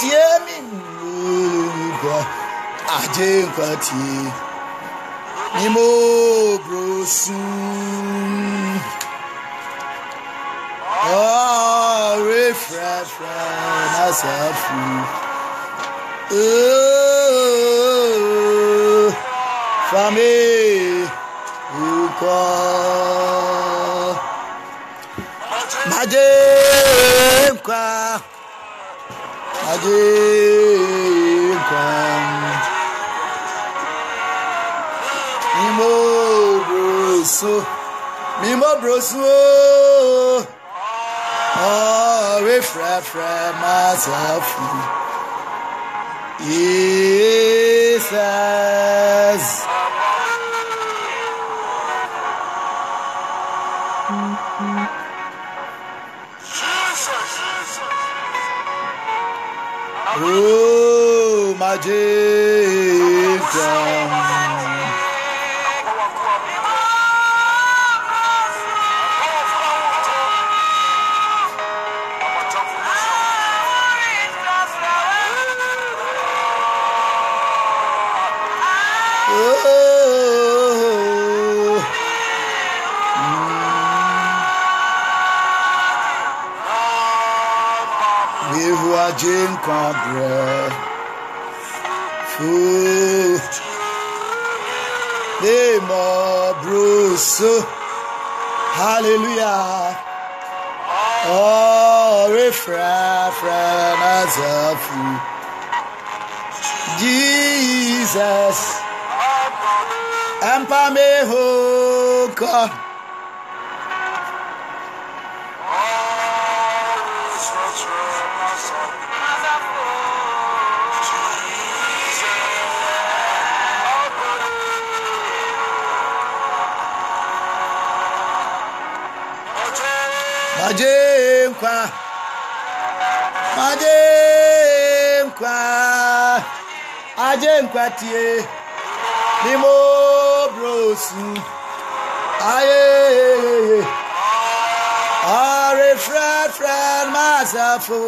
tí èmi lórúkọ àjẹ nǹkan tí ni mo bro sùn. Oh, refresh myself. Oh, famille, ou quoi? Majé jáde nǹkan ni mo dúró sún ni mo dúró sún ó ọ̀rẹ́. Oh, my Jesus. A de encontrar Fu Bruce. Hallelujah. Oh, refra, fra, nazafu Jesus. Empa me ho God nkwa made nkwa agye nkwa tie nimo brosu ayeyeye ọrẹ fúrẹ́fúrẹ́ máa ṣàfò.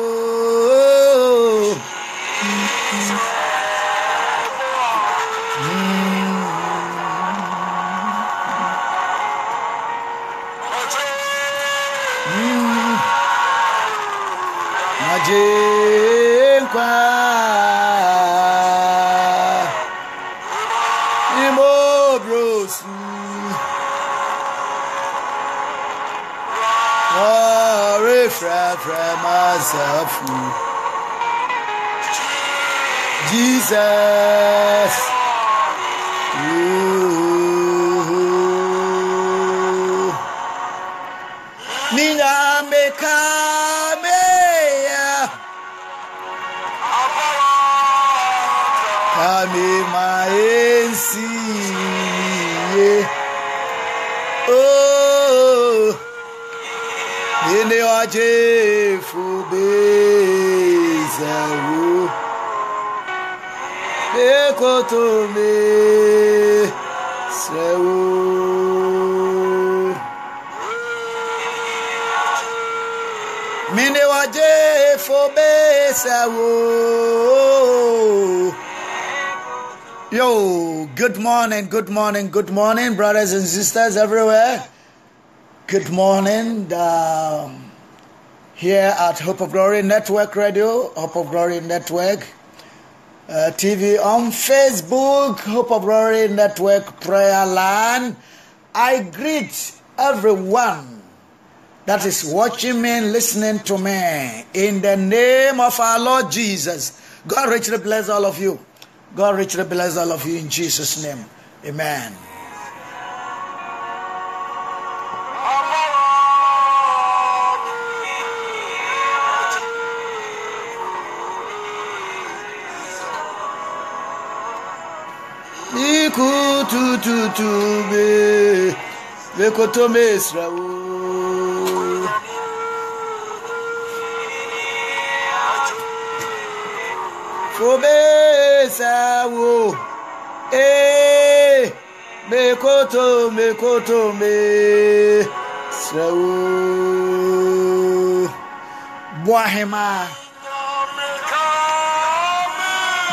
nkwa ime obi osu ọrụ efrefre mazafu Jesus. Waje fobezawo Yo, good morning, good morning, good morning, brothers and sisters everywhere. Good morning. Um, here at Hope of Glory Network Radio, Hope of Glory Network uh, TV on Facebook, Hope of Glory Network Prayer Line. I greet everyone that is watching me listening to me in the name of our Lord Jesus. God richly bless all of you. God richly bless all of you in Jesus' name. Amen. kutu tutube vekotome israu fobesawo ee mekoto mekoto me israu bɔhema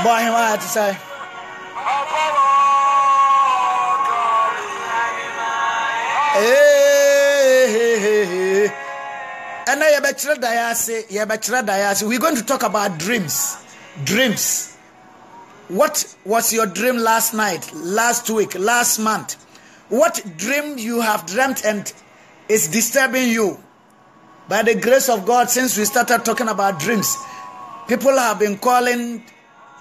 bɔhema ti sɛ. Him I had to say. And I We're going to talk about dreams. Dreams. What was your dream last night, last week, last month? What dream you have dreamt and is disturbing you? By the grace of God, since we started talking about dreams, people have been calling,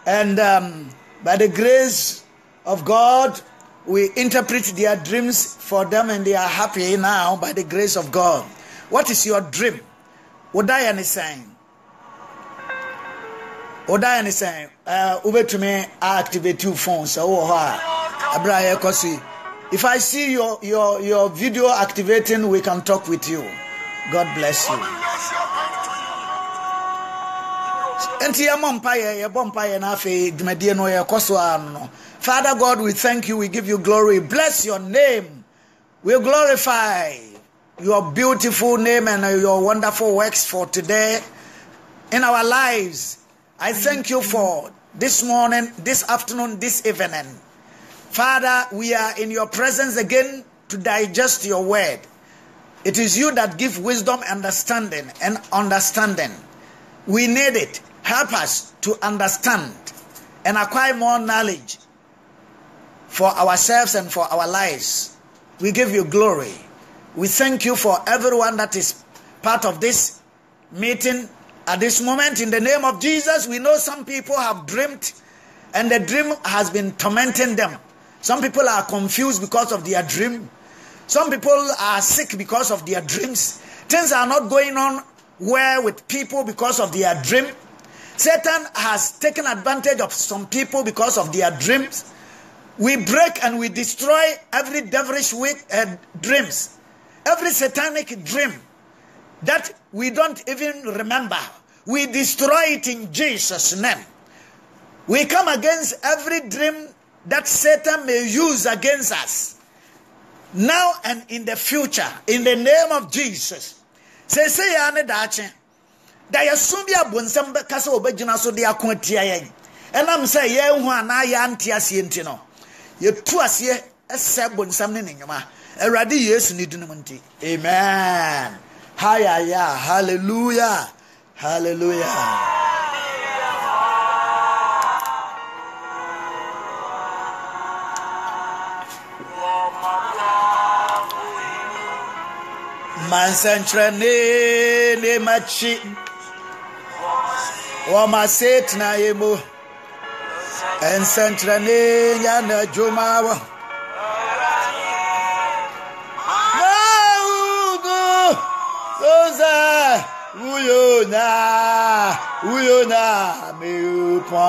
and um, by the grace of God, we interpret their dreams for them and they are happy now by the grace of God. What is your dream? What I saying? What I am saying? Uh, over to me, I activate two phones. If I see your, your, your video activating, we can talk with you. God bless you. nti yɛmmɔ mpaeɛ yɛbɔ mpaeɛ na afei dwumadie no no father god we thank you we give you glory bless your name we glorify your beautiful name and your wonderful works for today in our lives. I thank you. for this morning this afternoon this evening. Father we are in your presence again to digest your word. It is you that give wisdom understanding and understanding. We need it. Help us to understand and acquire more knowledge for ourselves and for our lives. We give you glory. We thank you for everyone that is part of this meeting at this moment. In the name of Jesus, we know some people have dreamed and the dream has been tormenting them. Some people are confused because of their dream. Some people are sick because of their dreams. Things are not going on well with people because of their dream. Satan has taken advantage of some people because of their dreams. We break and we destroy every devilish weak, uh, dreams, every satanic dream that we don't even remember. We destroy it in Jesus' name. We come against every dream that Satan may use against us now and in the future in the name of Jesus. Say, say, da yɛso bi abonsɛm bɛka sɛ wɔbɛgyina so de ako atia yɛn ɛnam sɛ yɛn ho anaa yɛante aseɛ nti no yɛtu aseɛ ɛsɛ bonsɛm ne ne nnwuma awurade yesu ne dinum nti amen. Hayaya hallelujah. Hallelujah. Mansɛnkyerɛnne ne makyi wɔma setena yɛ mu nsɛnkyerɛnne nya na adwuma wɔ soza wuyo na wuyo na mewupɔ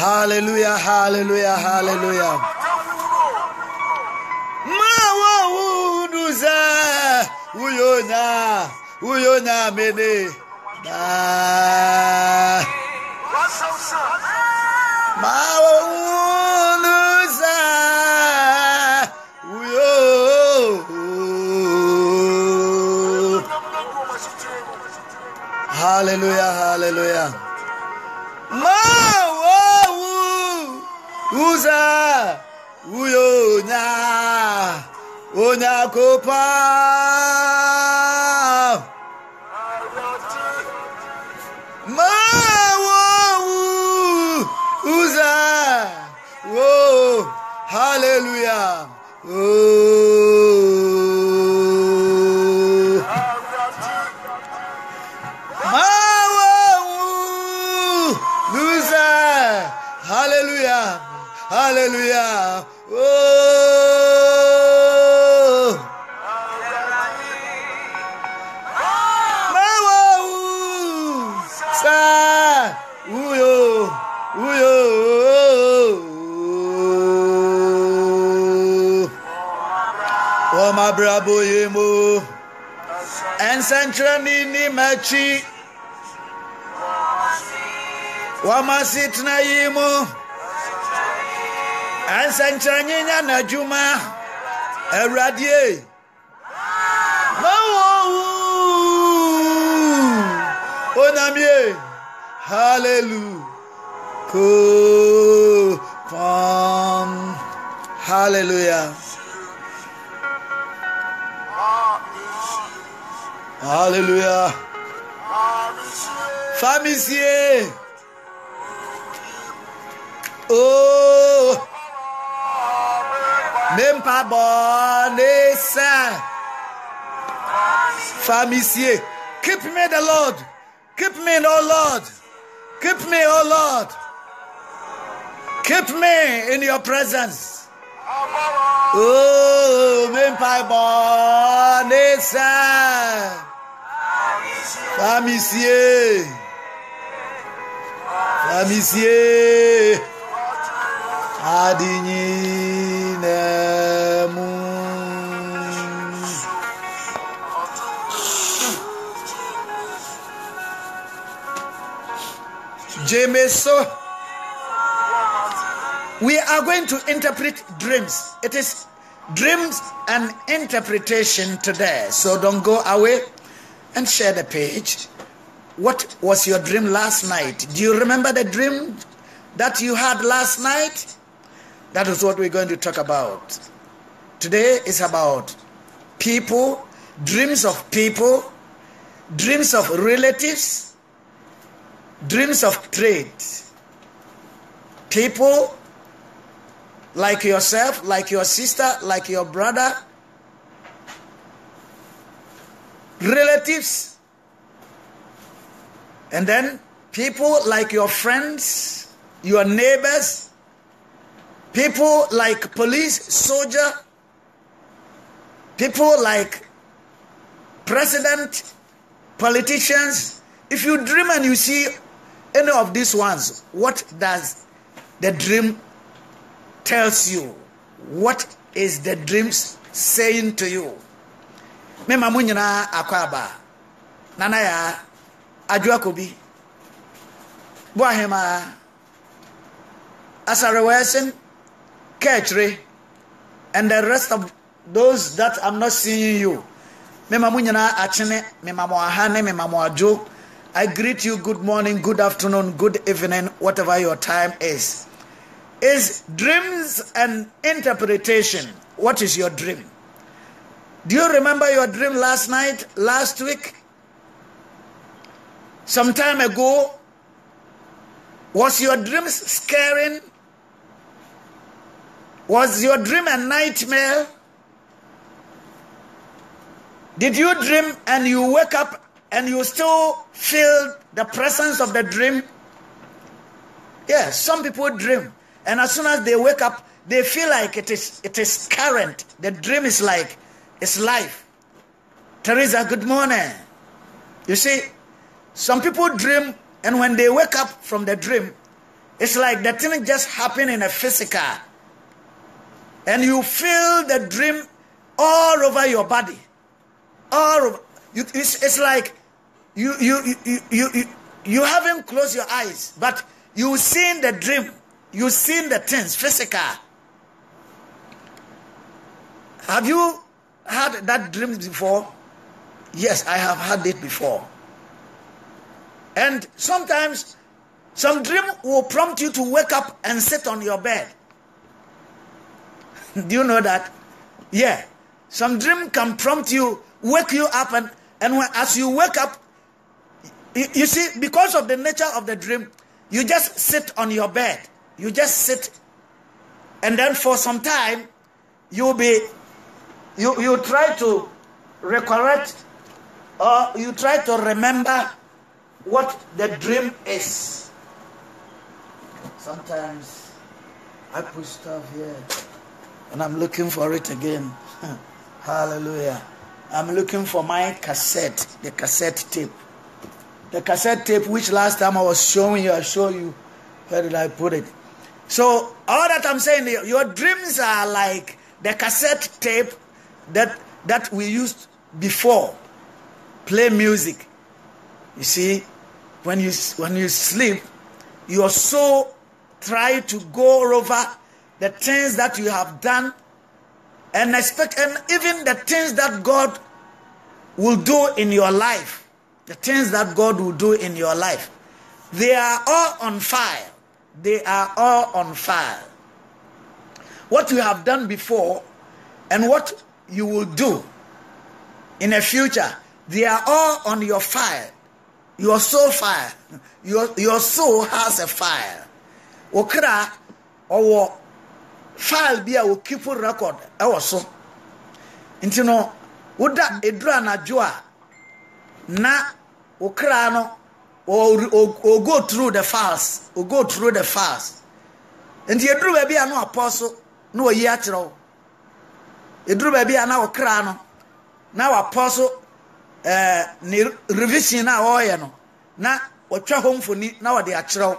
hallelujah hallelujah hallelujah. Mawudu uyona uyona mene na mawuluza hallelujah hallelujah. Mawawu uza uyona onyakopa mawowu uza wo hallelujah. Oh. Hallelujah abrabọ ya mu nsɛnkyerɛnne ni m'akyi wɔmase tena yi mu nsɛnkyerɛnne nya n'adwuma awuradie ma wɔwu nyamie hallelujah. Ko pam hallelujah. Hallelujah. Famisie. Oh mempa bonesa famisie keep me the lord. Keep me oh lord. Keep me oh lord. Keep me in your presence. Oh mempa bonesa famisie famisie Jameso. We are going to interpret dreams. It is dreams and interpretation today. So don't go away and share the page. What was your dream last night? Do you remember the dream that you had last night? That is what we're going to talk about. Today is about people, dreams of people, dreams of relatives, dreams of trade. People like yourself, like your sister, like your brother, relatives, and then people like your friends, your neighbors, people like police, soldier, people like president, politicians. If you dream and you see any of these ones, what does the dream tells you? What is the dreams saying to you? Mema mu nyinaa akɔ nana ya adwo akɔbi bo ahema asarewɛsen kɛɛkyere and the rest of those that I'm not seeing you mema mu nyinaa akyene mema mo aha ne mema mo I greet you good morning, good afternoon, good evening, whatever your time is. Is dreams and interpretation. What is your dream? Do you remember your dream last night, last week? Some time ago? Was your dream scaring? Was your dream a nightmare? Did you dream and you wake up and you still feel the presence of the dream? Yes, some people dream, and as soon as they wake up, they feel like it is it is current. The dream is like it's life. Teresa, good morning. You see, some people dream, and when they wake up from the dream, it's like the thing just happened in a physical, and you feel the dream all over your body, all over. You, it's, it's like you you, you you you you haven't closed your eyes, but you've seen the dream, you've seen the things physical. Have you had that dream before? Yes, I have had it before. And sometimes some dream will prompt you to wake up and sit on your bed. Do you know that? Yeah. Some dream can prompt you, wake you up, and, and when, as you wake up, you, you see, because of the nature of the dream, you just sit on your bed. You just sit. And then for some time, you'll be, you, you try to recollect or you try to remember what the dream is. Sometimes I put stuff here and I'm looking for it again. Hallelujah. I'm looking for my cassette, the cassette tape. The cassette tape, which last time I was showing you, I show you where did I put it. So all that I'm saying, your dreams are like the cassette tape that that we used before. Play music. You see, when you when you sleep, your soul try to go over the things that you have done and expect and even the things that God will do in your life the things that God will do in your life, they are all on fire. They are all on fire. What you have done before and what you will do in the future, they are all on your fire. Your soul fire. Your, your soul has a fire. Okra or file bi a keep record ɛwɔ so. Nti no, woda eduru anadwo a na no or, or, or go through the files go through the files. Nti eduru baabi a no apɔ so na wɔyi akyerɛ wo eduru baabi a na ɔkra no na wapɔ so eh, ne revision na ɔreyɛ no na wɔtwa hɔ mfoni na wɔde akyerɛ wo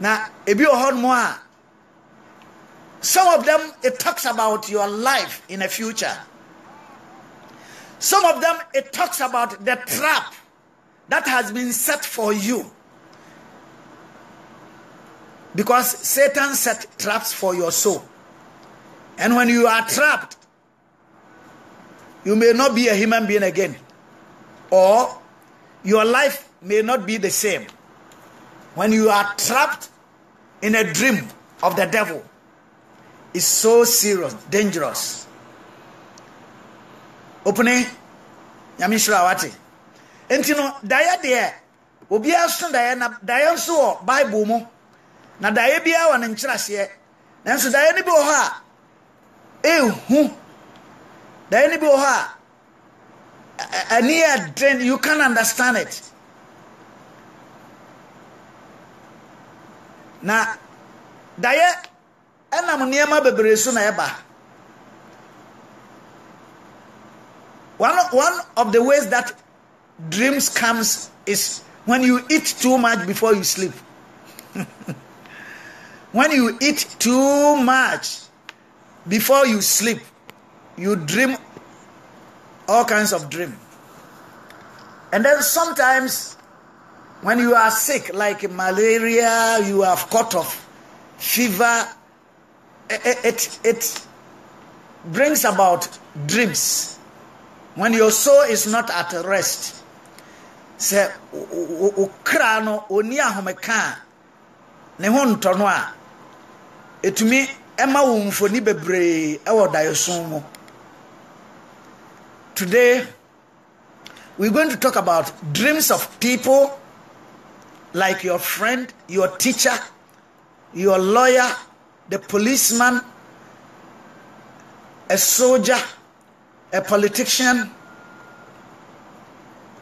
wɔ hɔ nom a some of them it talks about your life in the future. Some of them, it talks about the trap that has been set for you. Because Satan set traps for your soul. And when you are trapped, you may not be a human being again. Or your life may not be the same. When you are trapped in a dream of the devil, it's so serious, dangerous. opene nyame hyira wate nti no daeɛ deɛ obiara so daeɛ na daeɛ nso wɔ bible na daeɛ biara wɔ ne nkyerɛseɛ. Nanso daeɛ no bi wɔ hɔ a ɛhu daeɛ no bi hɔ a den you can't understand it na daeɛ ɛnam nneɛma bebree so na ɛba One, one of the ways that dreams comes is when you eat too much before you sleep. when you eat too much before you sleep, you dream all kinds of dream. And then sometimes when you are sick, like malaria, you have caught of fever, it, it, it brings about dreams. When your soul is not at rest sɛ okra no oni ahomeka ne ho ntɔ no a ɛtumi ɛma wo mfoni bebree ɛwɔ daeɛso mu. Today we're going to talk about dreams of people like your friend your teacher your lawyer the policeman a soldier a politician,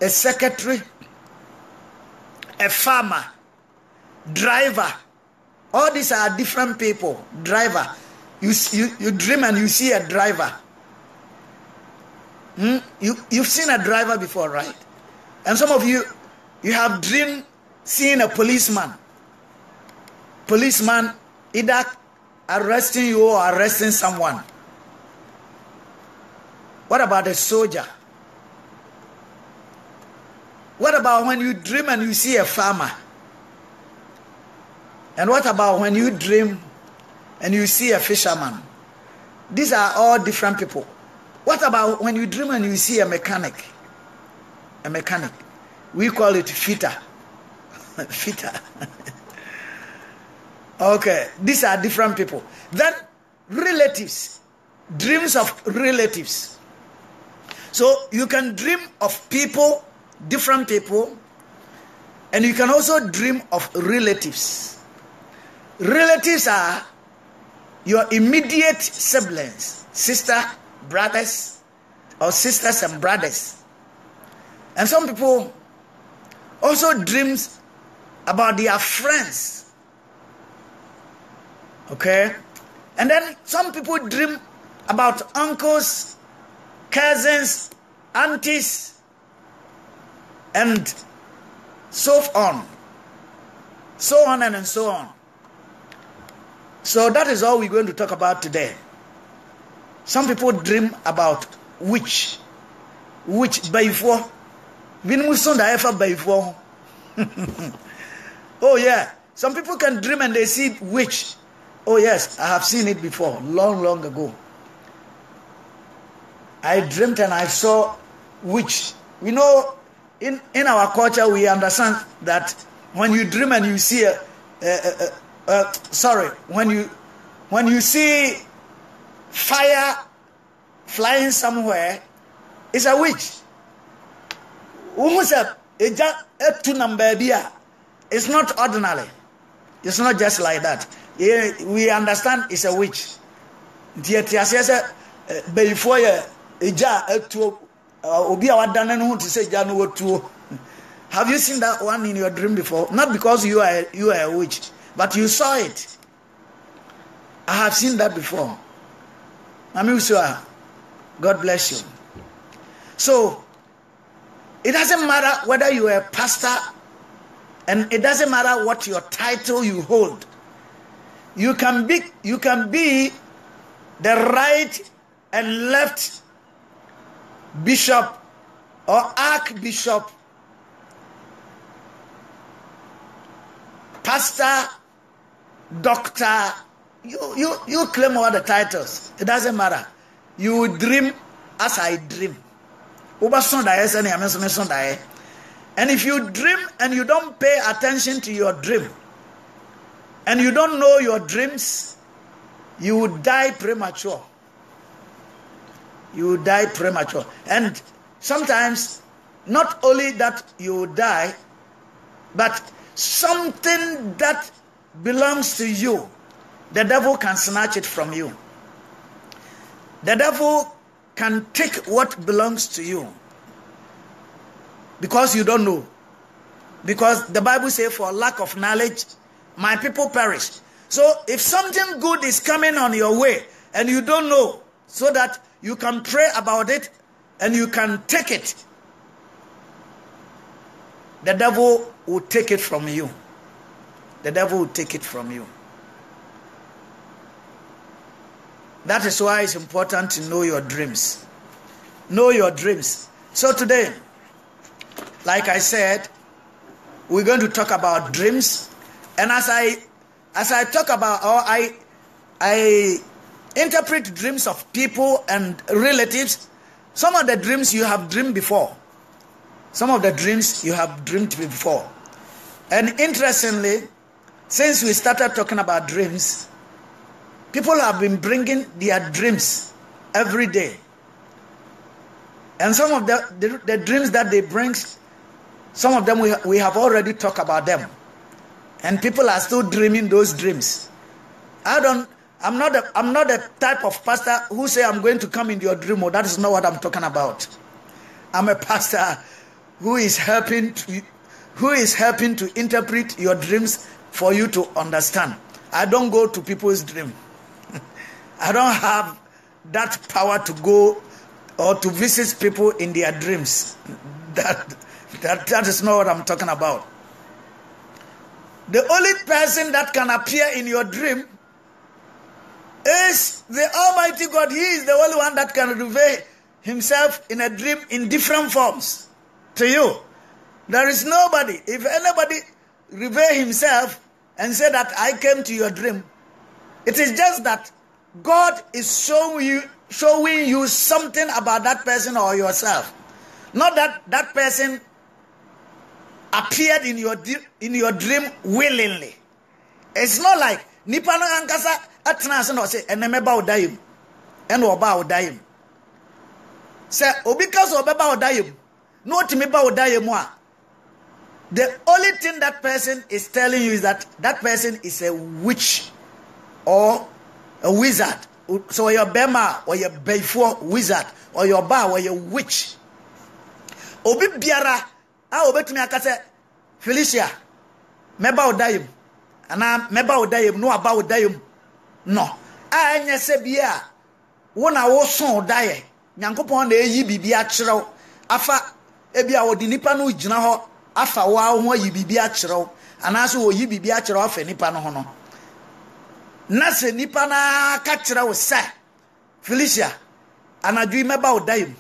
a secretary, a farmer, driver. All these are different people. Driver. You, you, you dream and you see a driver. Hmm? You, you've seen a driver before, right? And some of you, you have dreamed seeing a policeman. Policeman either arresting you or arresting someone. What about a soldier? What about when you dream and you see a farmer? And what about when you dream and you see a fisherman? These are all different people. What about when you dream and you see a mechanic? A mechanic. We call it fitter. fitter. okay, these are different people. Then relatives, dreams of relatives. So you can dream of people, different people, and you can also dream of relatives. Relatives are your immediate siblings, sister, brothers, or sisters and brothers. And some people also dreams about their friends. Okay? And then some people dream about uncles cousins, aunties, and so on. So on and so on. So that is all we're going to talk about today. Some people dream about witch. Witch before. before. Oh yeah. Some people can dream and they see witch. Oh yes, I have seen it before, long, long ago. I dreamt and I saw witch. We know in, in our culture we understand that when you dream and you see a, a, a, a sorry, when you when you see fire flying somewhere, it's a witch. Almost a etu number It's not ordinary. It's not just like that. We understand it's a witch. Nti ɛte aseɛ sɛ eh, bɛyifoɔ yɛ egya etuo eh, eh, obi a wadane. Have you seen that one in your dream before? Not because you are you are a witch, but you saw it. I have seen that before. Mami Usua, God bless you. So it doesn't matter whether you are a pastor, and it doesn't matter what your title you hold. You can be you can be the right and left bishop or archbishop, pastor, doctor. You you you claim all the titles. It doesn't matter. You dream as I dream. And if you dream and you don't pay attention to your dream, and you don't know your dreams, you will die premature. You die premature. And sometimes, not only that you will die, but something that belongs to you, the devil can snatch it from you. The devil can take what belongs to you because you don't know. Because the Bible says, for lack of knowledge, my people perish. So if something good is coming on your way and you don't know, so that you can pray about it and you can take it, the devil will take it from you. The devil will take it from you. That is why it's important to know your dreams. Know your dreams. So today, like I said, we're going to talk about dreams. And as I as I talk about or I I interpret dreams of people and relatives, some of the dreams you have dreamed before. Some of the dreams you have dreamed before. And interestingly, since we started talking about dreams, People have been bringing their dreams every day. And some of the, the, the dreams that they bring, some of them we, we have already talked about them. And people are still dreaming those dreams. I don't, I'm not, a, I'm not the type of pastor who say I'm going to come in your dream. Or oh, that is not what I'm talking about. I'm a pastor who is helping to, who is helping to interpret your dreams for you to understand. I don't go to people's dream. I don't have that power to go or to visit people in their dreams. That, that, that is not what I'm talking about. The only person that can appear in your dream is the Almighty God. He is the only one that can reveal Himself in a dream in different forms to you. There is nobody. If anybody reveal Himself and say that I came to your dream, it is just that God is showing you showing you something about that person or yourself. Not that that person appeared in your in your dream willingly. It's not like nipa no ankasa atena ase na ɔsɛ ɛnɛ mɛba ɔda yam ɛna ɔba ɔda yam sɛ obi ka sɛ ɔbɛba ɔda yam na ɔtumi ba the only thing that person is telling you is that that person is a witch or a wizard. So ɔyɛ bɛrima a ɔyɛ bɛyifoɔ wizard. Or ɔyɛ ɔbaa a ɔyɛ witch. Obi biara a obetumi aka sɛ felicia mɛba wo da yam anaa mɛba wo da yam na waba wo da yam no. A ɛnyɛ sɛ bie a wo na woso wo da yɛ nyankopɔn na ɛyi biribi akyerɛw. Afa ebi a wɔde nipa no gyina hɔ afa wo ho ayi biribi akyerɛw. Anaasɛ wɔyi biribi akyerɛw afa nipa no ho no. Na sɛ nipa naa ka kyerɛ sɛ felicia anadwo yi mɛba wo da yam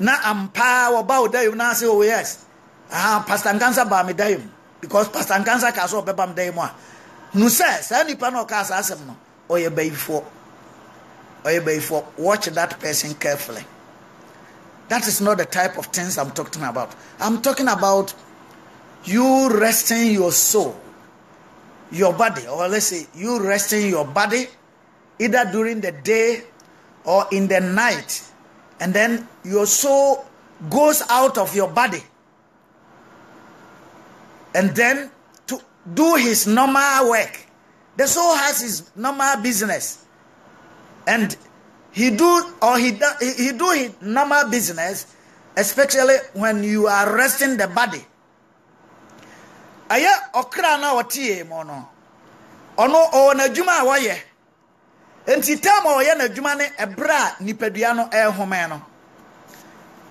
na ampaa wɔba wo yam na sɛ oh yes ah pastor Nkansah baa da yam because pastor Nkansah ka so ɔbɛba da yam a nu sɛ saa nipa na ɔka saa asɛm no ɔyɛ bayifoɔ. Ɔyɛ bayifoɔ. Watch that person carefully. That is not the type of things I'm talking about. I'm talking about you resting your soul, your body, or let's say you resting your body either during the day or in the night, and then your soul goes out of your body and then to do his normal work. The soul has his normal business, and he do or he do, he do his normal business, especially when you are resting the body. Ayɛ ɔkra na ɔte yɛ no, ɔno a. Nti tam a ɔyɛ n'adwuma ne ɛbrɛ a nipadua no ɛrehome no.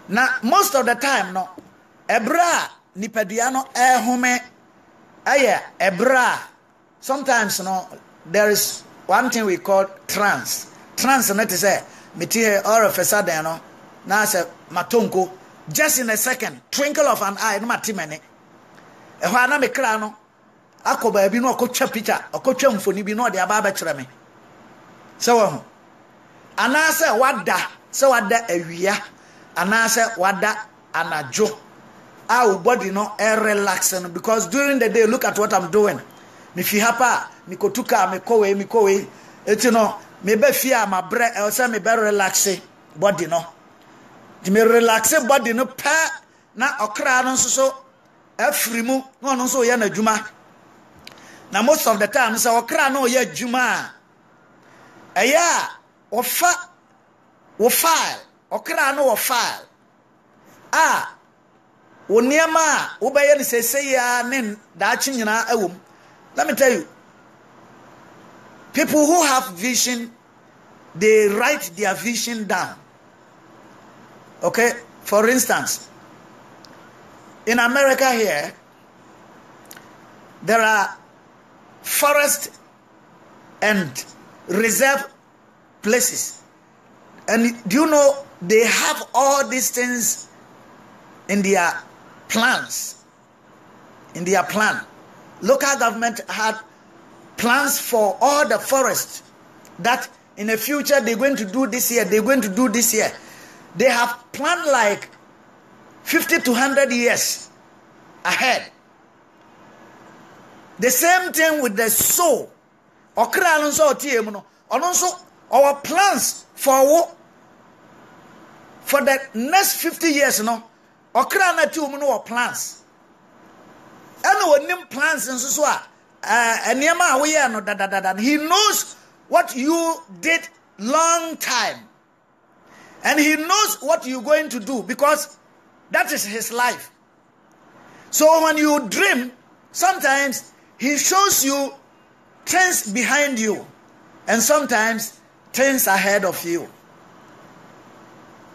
Na most of the time no, ɛbrɛ a nipadua no ɛrehome ɛyɛ ɛbrɛ a sometimes no there is one thing we call trance. Trance no te sɛ mete here all of a sudden no na sɛ matonko just in a second twinkle of an eye no mate m'ani. Ɛhɔ a na me kra no akɔ baabi no ɔkɔtwa picture ɔkɔtwa mfoni bi na ɔde aba abɛkyerɛ me sɛ wɔ ho anaasɛ wada sɛ wada awia anaasɛ wada anadwo a wo body no relax no because during the day look at what i'm doing. Mefi ha pa a mekɔtu kaa mekɔ wei mekɔ wei ɛti no meba fie a mabrɛ ɛwɔ sɛ mebɛ relaxe body no. Nti me relaxe body no pɛ na ɔkra no nso so afiri mu na ɔno nso ɔyɛ n'adwuma. Na most of the time sɛ ɔkra no ɔyɛ adwuma a ɛyɛ a ɔfa wɔ file ɔkra no wɔ file. A wo nneɛma a wobɛyɛ no sɛsɛ a ne daakye nyinaa awɔ mu let me tell you people who have vision they write their vision down. Okay? For instance in america here there are forest and reserve places and do you know they have all these things in their plans in their plan. Local government had plans for all the forests that in the future they're going to do this year, they're going to do this year. They have planned like 50 to 100 years ahead. The same thing with the soul. Okra no so tie mu no. Ono nso our plans for for the next 50 years no ɔkra no ati mu no wɔ plans ɛna wɔnim plans nso so a eh, eh, nneɛma a woyɛ no dadadada he knows what you did long time and he knows what you're going to do because that is his life so when you dream sometimes he shows you things behind you and sometimes things ahead of you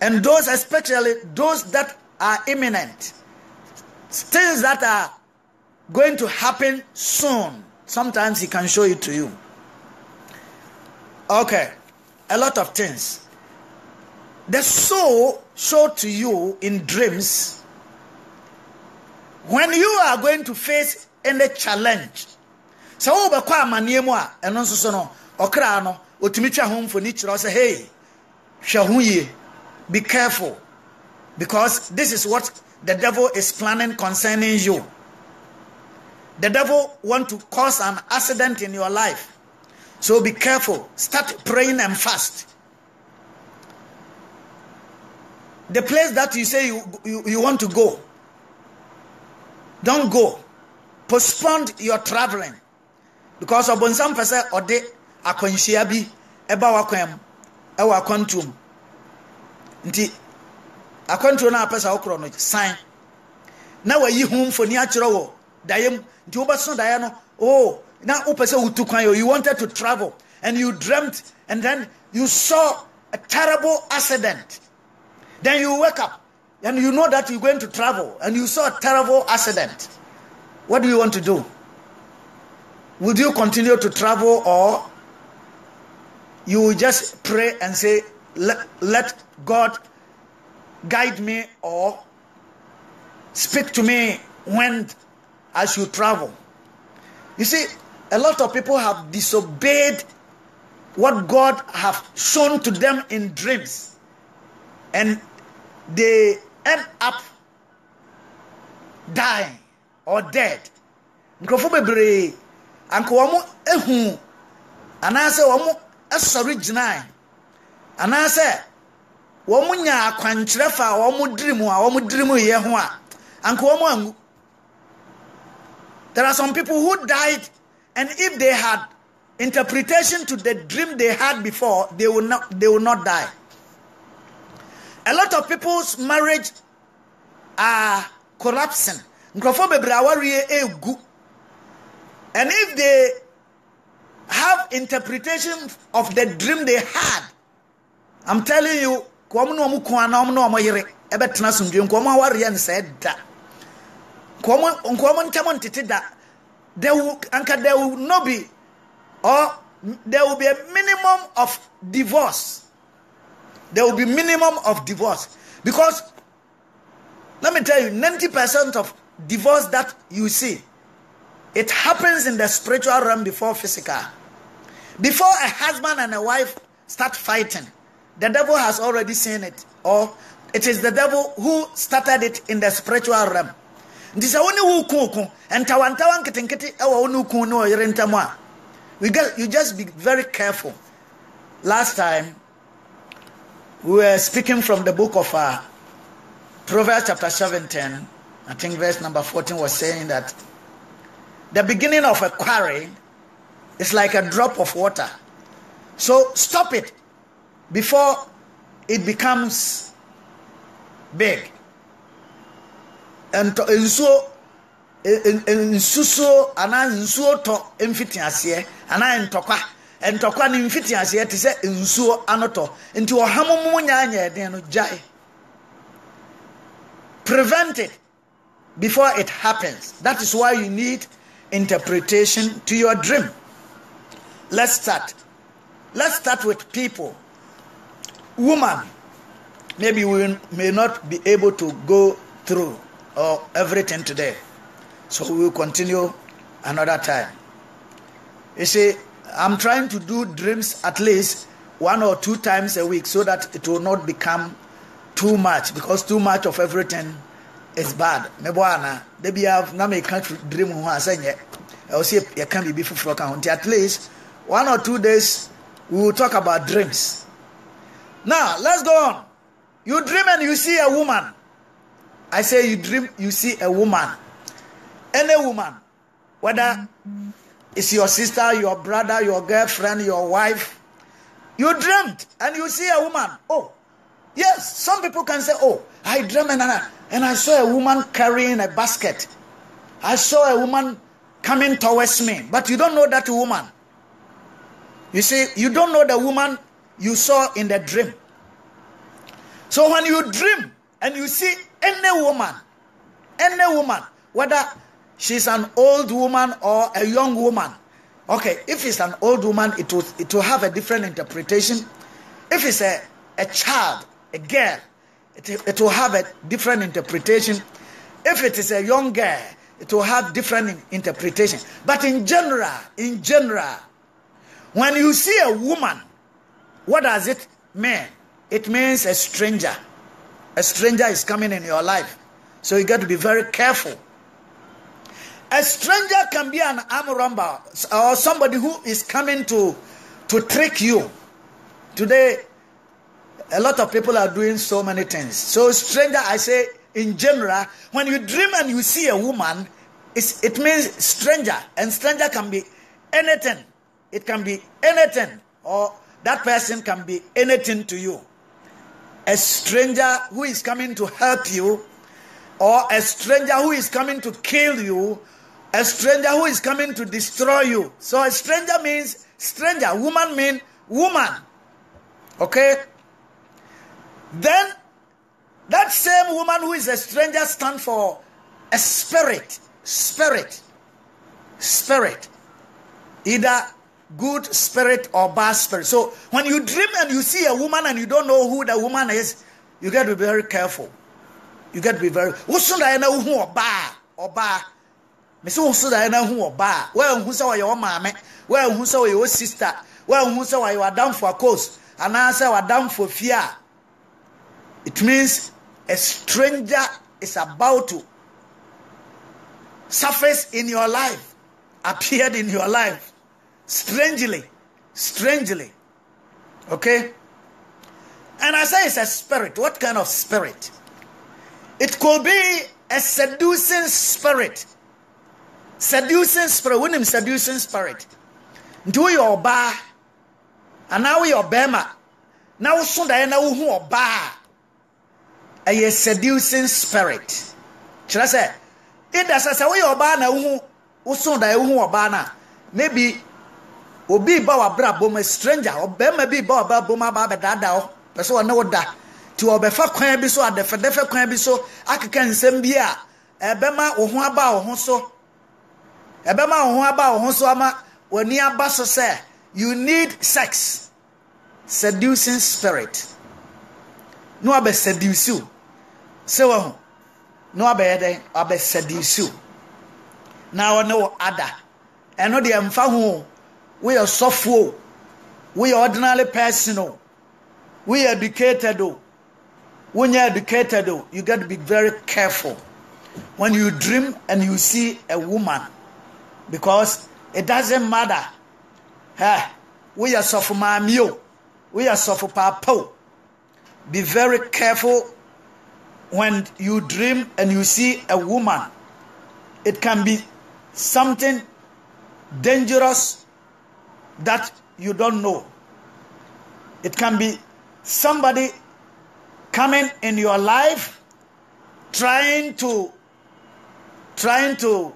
and those especially those that are imminent, things that are going to happen soon. Sometimes He can show it to you. Okay, a lot of things. The soul showed to you in dreams when you are going to face any challenge. Sɛ wobɛkɔ amanneɛ mu a ɛno nso so no ɔkra no ɔtumi twa ho mfoni kyerɛ sɛ hei hwɛ ho yie be careful because this is what the devil is planning concerning you. The devil want to cause an accident in your life. So be careful. Start praying and fast. The place that you say you, you, you want to go, don't go. Postpone your traveling. Because person or de akwanhyia bi ɛba wakwam ɛwɔ akwantuom nti akwantuo no a apɛ sɛ wokorɔ no san. Na wayi ho mfoni akyerɛ wɔ daeɛ mu. Nti wobɛso daeɛ no oh na wopɛ sɛ wotu kwan you wanted to travel and you dreamt and then you saw a terrible accident. Then you wake up and you know that you're going to travel and you saw a terrible accident. What do you want to do would you continue to travel or you will just pray and say let, let god guide me or speak to me when I should travel. You see, a lot of people have disobeyed what God have shown to them in dreams. And they end up dying or dead anka wɔn ehu. Anaasɛ wɔn sɔre gyinae. Anaasɛ wɔn nya akwankyerɛ fa a wɔn diri mu a wɔn diri mu yɛ ho a anka wɔn angu. There are some people who died and if they had interpretation to the dream they had before they will not they will not die. A lot of people's marriage are collapsing. Nkurɔfoɔ bebree awareɛ egu and if they have interpretation of the dream they had i'm telling you kɔm na ɔmo kun ana ɔmo na ɔmo yere ɛbɛtena asomdwe nkɔm awareɛ nsɛɛ there will anka there will not be or there will be a minimum of divorce. There will be minimum of divorce. Because let me tell you 90% of divorce that you see it happens in the spiritual realm before physical. Before a husband and a wife start fighting the devil has already seen it or it is the devil who started it in the spiritual realm. Nti sɛ wo ne wo ku ku ntawantawa nketenkete ɛwɔ we get you just be very careful. Last time we were speaking from the book of uh, proverbs chapter 17 i think verse number 14 was saying that the beginning of a quarry is like a drop of water. So stop it before it becomes big. Ntɔ nsuo nsusuo anaa nsuo tɔ mfiti aseɛ anaa ntɔkwa. Ntɔkwa ne mfiti aseɛ te sɛ nsuo ano tɔ. Nti ɔham mu nyaanyɛ den no gyae. Prevent it before it happens. That is why you need interpretation to your dream let's start let's start with people woman maybe we may not be able to go through or everything today. So we will continue another time. You see, I'm trying to do dreams at least one or two times a week so that it will not become too much because too much of everything is bad. Meboana, maybe have na me can't dream ho asenye. I will say you can be before count. At least one or two days we will talk about dreams. Now let's go on. You dream and you see a woman. I say you dream, you see a woman. Any woman, whether it's your sister, your brother, your girlfriend, your wife, you dreamt and you see a woman. Oh, yes, some people can say, Oh, I dreamt and I, and I saw a woman carrying a basket. I saw a woman coming towards me, but you don't know that woman. You see, you don't know the woman you saw in the dream. So when you dream and you see any woman, any woman, whether she's an old woman or a young woman, okay, if it's an old woman, it will, it will have a different interpretation. If it's a, a child, a girl, it, it will have a different interpretation. If it is a young girl, it will have different interpretation. But in general, in general, when you see a woman, what does it mean? It means a stranger. A stranger is coming in your life. So you got to be very careful. A stranger can be an arm or somebody who is coming to, to trick you. Today, a lot of people are doing so many things. So, stranger, I say in general, when you dream and you see a woman, it means stranger. And stranger can be anything. It can be anything. Or that person can be anything to you a stranger who is coming to help you, or a stranger who is coming to kill you, a stranger who is coming to destroy you. So a stranger means stranger, woman means woman. Okay? Then that same woman who is a stranger stand for a spirit, spirit, spirit. Either good spirit or bad spirit. So when you dream and you see a woman and you don't know who the woman is, you get to be very careful. You get to be very. Wosu da na hu oba oba. Me say wosu da na hu oba. Well hu say your maame. Well hu say your sister. Well hu say your adam for course. And I say adam for fear. It means a stranger is about to surface in your life, appeared in your life, strangely, strangely. Okay? And I say it's a spirit. What kind of spirit? It could be a seducing spirit. Seducing spirit. When him seducing spirit. Nti woyɛ ɔbaa anaa woyɛ ɔbɛrima na woso daeɛ na wohu ɔbaa a ɛyɛ seducing spirit. Kyerɛ sɛ ida sɛ sɛ woyɛ ɔbaa na wohu woso daeɛ wohu ɔbaa no a maybe obi ba w'abrabɔ mu a stranger ɔbɛrima bi ba w'abrabɔ mu aba abɛdaadaa wo pɛ sɛ ɔne wo da. Nti ɔbɛfa kwan bi so adɛfɛdɛfɛ kwan bi so akeka nsɛm bi a ɛbɛma wo ho aba wo ho so. Ɛbɛma wo ho aba wo ho so ama w'ani aba so sɛ you need sex. Seducing spirit. Na wabɛ seduce wo sɛ wahu na wabɛyɛ dɛn? Wabɛ seduce wo na ɔne wo ada. Ɛno deɛ mfa ho. Woyɛ sɔfoɔ. Woyɛ ordinary person o. We educated o. You're educated o. You got to be very careful. When you dream and you see a woman because it doesn't matter. We are suffer maami o. Are suffer papa o. Be very careful when you dream and you see a woman it can be something dangerous that you don't know. It can be somebody coming in your life trying to trying to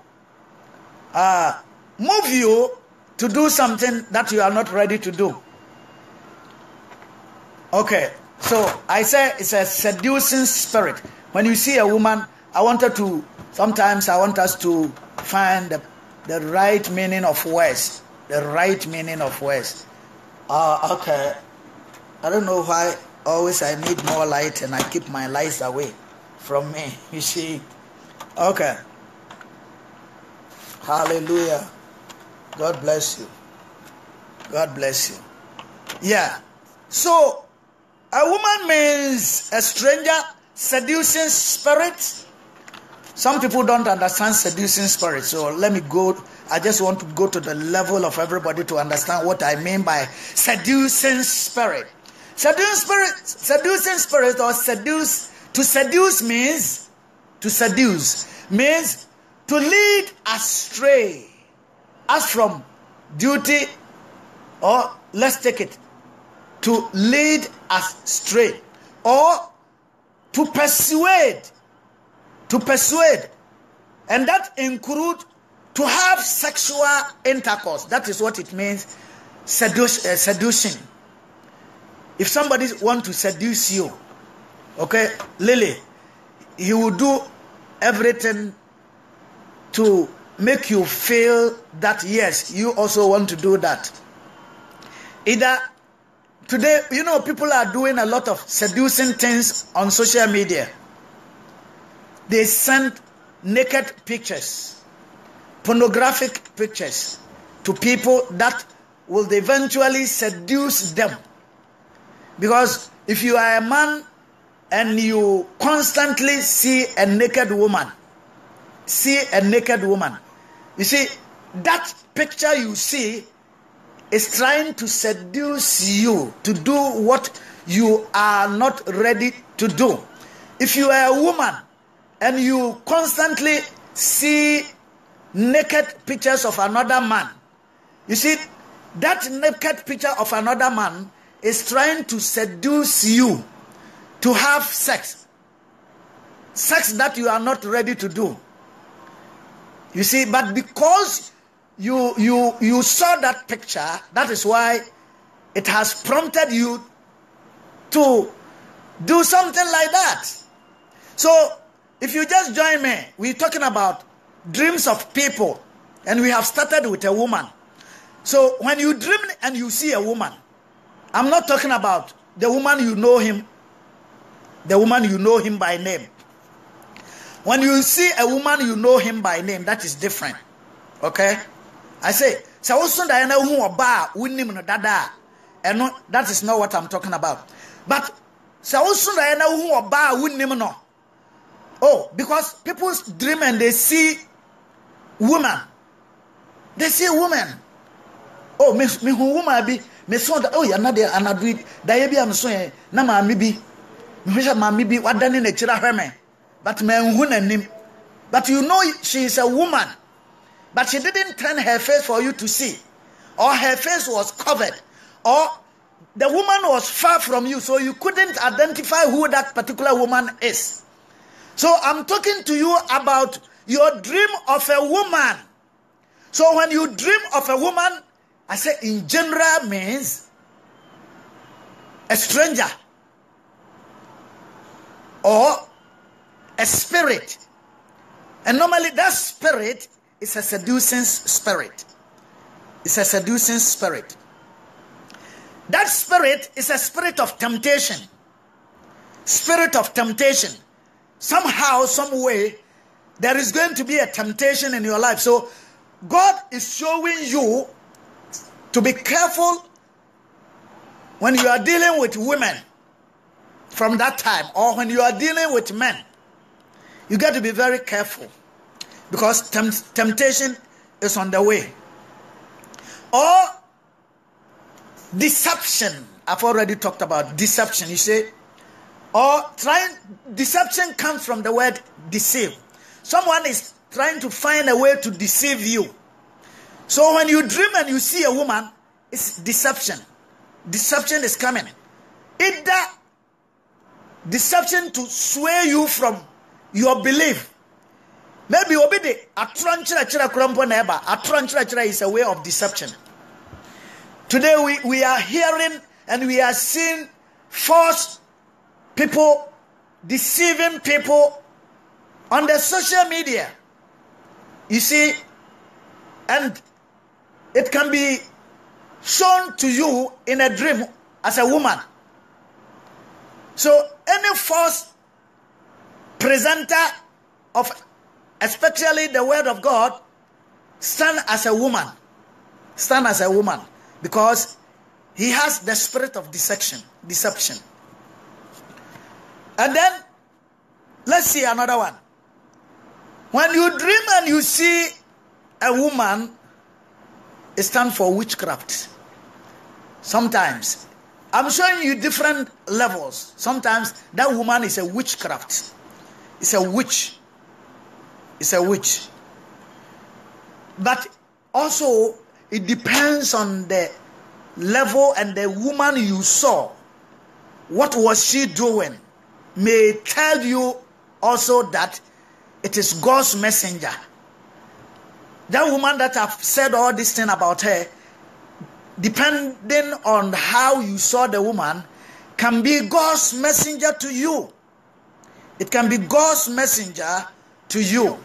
uh, move you to do something that you are not ready to do. Okay so i say it's a seducing spirit when you see a woman i wanted to sometimes i want us to find the, the right meaning of words the right meaning of words uh, okay I don't know why always I need more light and I keep my lights away from me. You see? Okay. Hallelujah. God bless you. God bless you. Yeah. So, a woman means a stranger, seducing spirit. Some people don't understand seducing spirit. So, let me go. I just want to go to the level of everybody to understand what I mean by seducing spirit. Seducing spirit, seducing spirit or seduce, to seduce means, to seduce means to lead astray, as from duty, or let's take it, to lead astray, or to persuade, to persuade, and that include to have sexual intercourse. That is what it means, seduce, uh, seducing. If somebody want to seduce you okay lily he will do everything to make you feel that yes you also want to do that. Either today you know people are doing a lot of seducing things on social media. They send naked pictures pornographic pictures to people that will eventually seduce them. Because if you are a man and you constantly see a naked woman, see a naked woman, you see, that picture you see is trying to seduce you to do what you are not ready to do. If you are a woman and you constantly see naked pictures of another man, you see, that naked picture of another man is trying to seduce you to have sex. Sex that you are not ready to do. You see, but because you you you saw that picture, that is why it has prompted you to do something like that. So if you just join me, we're talking about dreams of people, and we have started with a woman. So when you dream and you see a woman, I'm not talking about the woman you know him, the woman you know him by name. When you see a woman you know him by name, that is different. Okay? I say, so also Diana who bar winning no dada. And that is not what I'm talking about. But sɛ woso na na wohu ɔbaa a wonnim no oh because people dream and they see woman they see woman oh me me hu woman bi me so da oh ya na de anadu da ye bi am so yɛ na maame bi me hwɛ maame bi wadane n'akyiri ahwɛ me but me nhu n'anim but you know she is a woman but she didn't turn her face for you to see or her face was covered or the woman was far from you, so you couldn't identify who that particular woman is. So I'm talking to you about your dream of a woman. So when you dream of a woman, I say in general means a stranger or a spirit. And normally that spirit is a seducing spirit. It's a seducing spirit. That spirit is a spirit of temptation. Spirit of temptation. Somehow, some way, there is going to be a temptation in your life. So, God is showing you to be careful when you are dealing with women from that time, or when you are dealing with men. You got to be very careful because temp- temptation is on the way. Or deception. I've already talked about deception you say or trying deception comes from the word deceive. Someone is trying to find a way to deceive you. So when you dream and you see a woman it's deception. Deception is coming. Either deception to sway you from your belief maybe obi de atorɔ nkyerɛkyerɛ korɔ mpo na is a way of deception Today we, we are hearing and we are seeing false people deceiving people on the social media. You see, and it can be shown to you in a dream as a woman. So any false presenter of especially the word of God stand as a woman. Stand as a woman. Because he has the spirit of deception deception. And then let's see another one. When you dream and you see a woman it stands for witchcraft. Sometimes. I'm showing you different levels. Sometimes that woman is a witchcraft. It's a witch it's a witch but also it depends on the level and the woman you saw. What was she doing? May tell you also that it is God's messenger. That woman that I've said all this thing about her, depending on how you saw the woman, can be God's messenger to you. It can be God's messenger to you.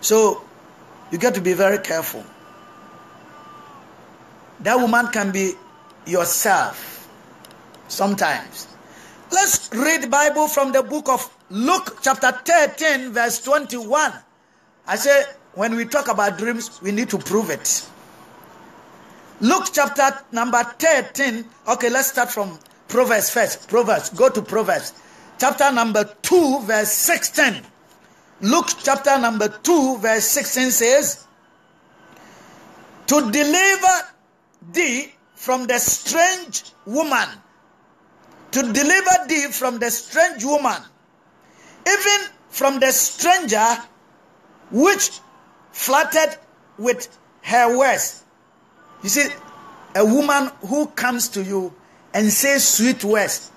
So you got to be very careful. That woman can be yourself sometimes. Let's read the Bible from the book of Luke chapter 13 verse 21. I say when we talk about dreams, we need to prove it. Luke chapter number 13. Okay, let's start from Proverbs first. Proverbs. Go to Proverbs. Chapter number 2 verse 16. Luke chapter number 2 verse 16 says, To deliver thee from the strange woman, to deliver thee from the strange woman, even from the stranger which flattered with her words. You see, a woman who comes to you and says sweet words.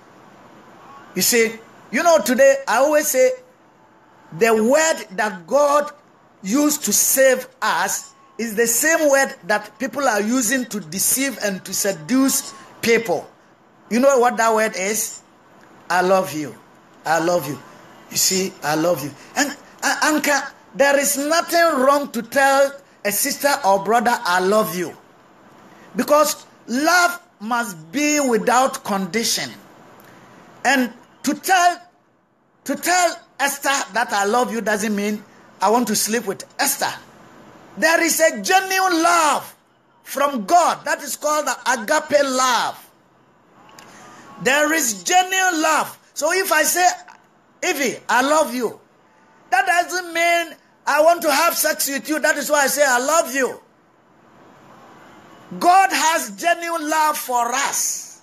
You see, you know, today I always say the word that God used to save us is the same word that people are using to deceive and to seduce people. You know what that word is? I love you. I love you. You see, I love you. And uh, Anka, there is nothing wrong to tell a sister or brother, I love you. Because love must be without condition. And to tell to tell Esther that I love you doesn't mean I want to sleep with Esther. There is a genuine love from God that is called the agape love. There is genuine love. So if I say, Evie, I love you, that doesn't mean I want to have sex with you. That is why I say I love you. God has genuine love for us.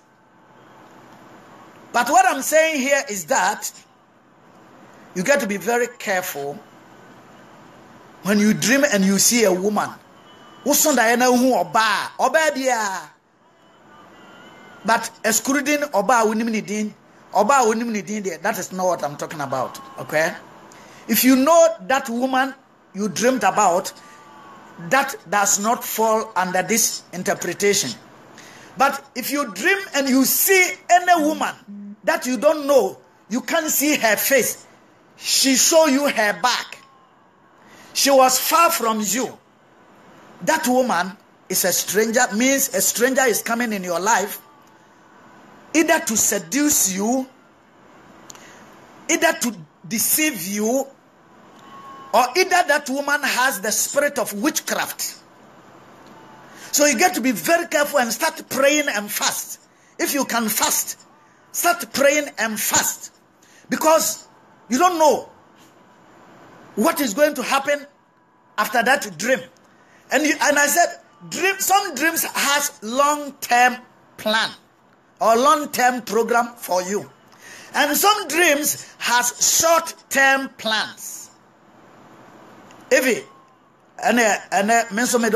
But what I'm saying here is that you got to be very careful when you dream and you see a woman. But excluding ọba a wonim ne din ọba a wonim that is not what I'm talking about okay? If you know that woman you dreamed about that does not fall under this interpretation. But if you dream and you see any woman that you don't know you can't see her face she show you her back she was far from you that woman is a stranger means a stranger is coming in your life either to seduce you, either to deceive you, or either that woman has the spirit of witchcraft. So you get to be very careful and start praying and fast. If you can fast, start praying and fast. Because you don't know what is going to happen after that dream. And, you, and I said, dream, some dreams has long-term plan or long-term program for you. And some dreams has short-term plans. If ɛnɛ ɛnɛ me so na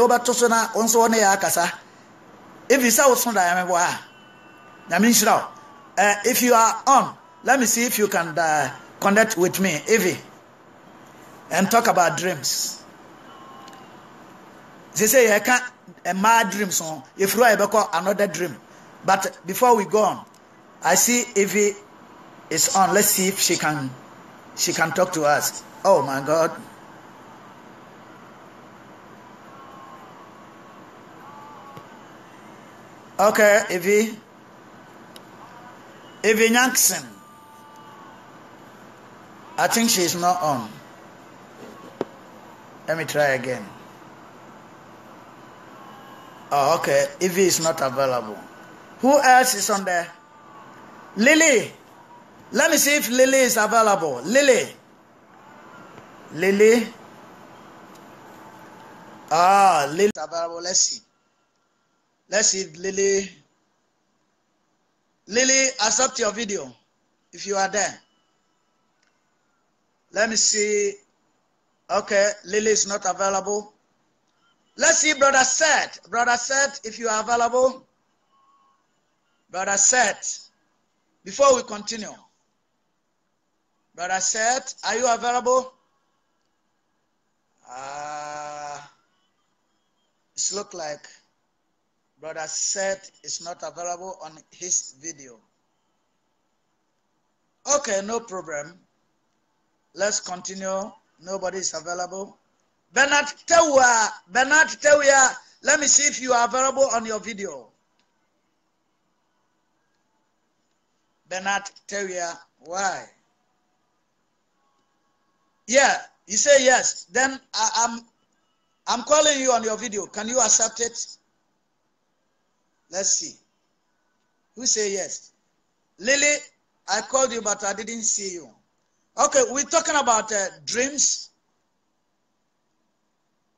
wo nso wɔne yɛ akasa efi sɛ wo so da if you are on let me see if you can uh, connect with me Evie and talk about dreams sɛ sɛ yɛka mmaa dreams no yɛfiri a yɛbɛkɔ another dream but before we go on, I see Evie is on. Let's see if she can she can talk to us. Oh my God. Okay, Evie. Evie Jackson. I think she's not on. Let me try again. Oh, okay. Evie is not available. Who else is on there? Lily. Let me see if Lily is available. Lily. Lily. Ah, Lily is available. Let's see. Let's see if Lily. Lily, accept your video if you are there. Let me see. Okay, Lily is not available. Let's see, Brother Seth. Brother Seth, if you are available. Brother Seth, before we continue, Brother Seth, are you available? Uh, it look like Brother Seth is not available on his video. Okay, no problem. Let's continue. Nobody is available. Bernard Tewa, Bernard Tewa, let me see if you are available on your video. Bernard Terrier. Why? Yeah, you say yes. Then I, I'm, I'm calling you on your video. Can you accept it? Let's see. Who say yes? Lily, I called you, but I didn't see you. Okay, we're talking about uh, dreams.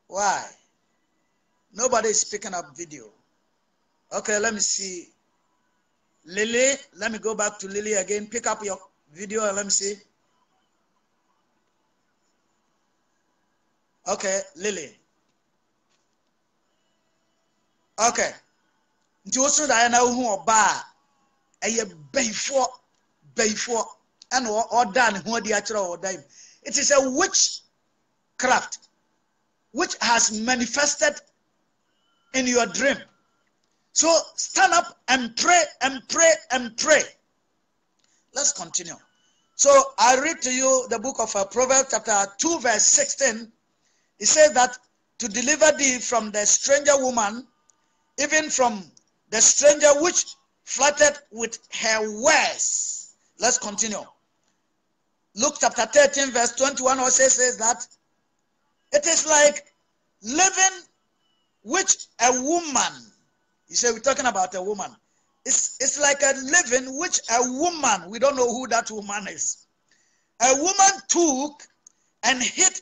Why? Nobody is picking up video. Okay, let me see. Lily, let me go back to Lily again. Pick up your video and let me see. Okay, Lily. Okay. Nti wosu da ya na ohu ọba a ɛyɛ bɛyifoɔ bɛyifoɔ ɛna ɔda ne ho adi akyerɛ ɔda. It is a witch craft which has manifested in your dream. So stand up and pray and pray and pray. Let's continue. So I read to you the book of uh, Proverbs chapter 2 verse 16. It says that to deliver thee from the stranger woman, even from the stranger which flirted with her words. Let's continue. Luke chapter 13 verse 21 also says that it is like living which a woman you say we're talking about a woman. it's, it's like a living which a woman, we don't know who that woman is. A woman took and hit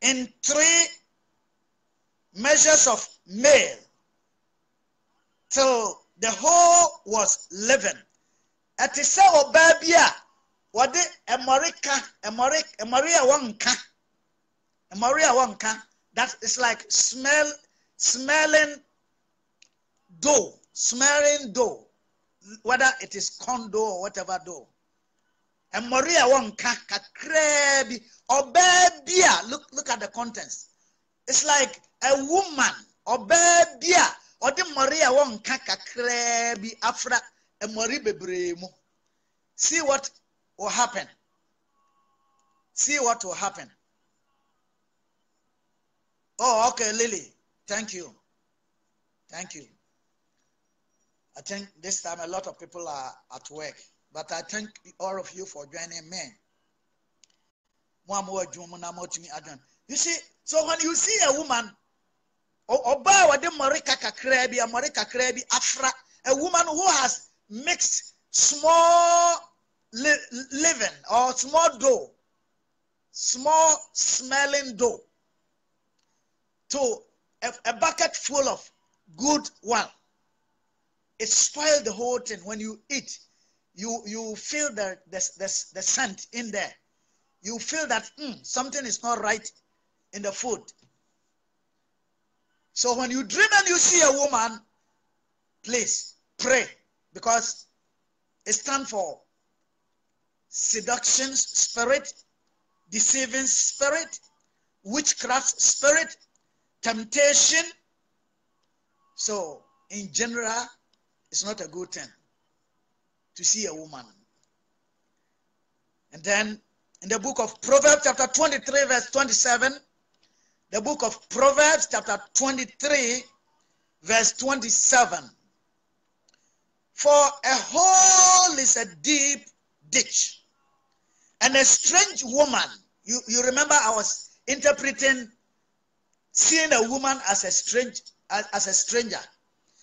in three measures of meal till the whole was living. Ɛte sɛ ɔbaa bi a wɔde ɛmɔre ka ɛmɔre ɛmɔre a wɔnka ɛmɔre a wɔnka that is like smell smelling dough smelling dough, whether it is condo or whatever dough. And Maria wonka bi ɔbaa bi a look look at the contents. It's like a woman ɔbaa a ɔde Maria wonka kakra bi afra ɛmɔri bebree. See what will happen. See what will happen. Oh, okay, Lily. Thank you. Thank you. I think this time a lot of people are at work, but I thank all of you for joining me. You see, so when you see a woman, ọbaa wɔde mmɔreka kakraa bi mmɔre kakraa bi afra a woman who has mixed small li living or small dough small smelling dough to a, a bucket full of good one it spoiled the whole thing. When you eat, you you feel the the, the, the scent in there. You feel that mm, something is not right in the food. So when you dream and you see a woman, please pray because it stands for seduction spirit, deceiving spirit, witchcraft spirit, temptation. So in general, it's not a good thing to see a woman. And then in the book of Proverbs, chapter 23, verse 27, the book of Proverbs, chapter 23, verse 27. For a hole is a deep ditch, and a strange woman. You, you remember I was interpreting seeing a woman as a strange as, as a stranger.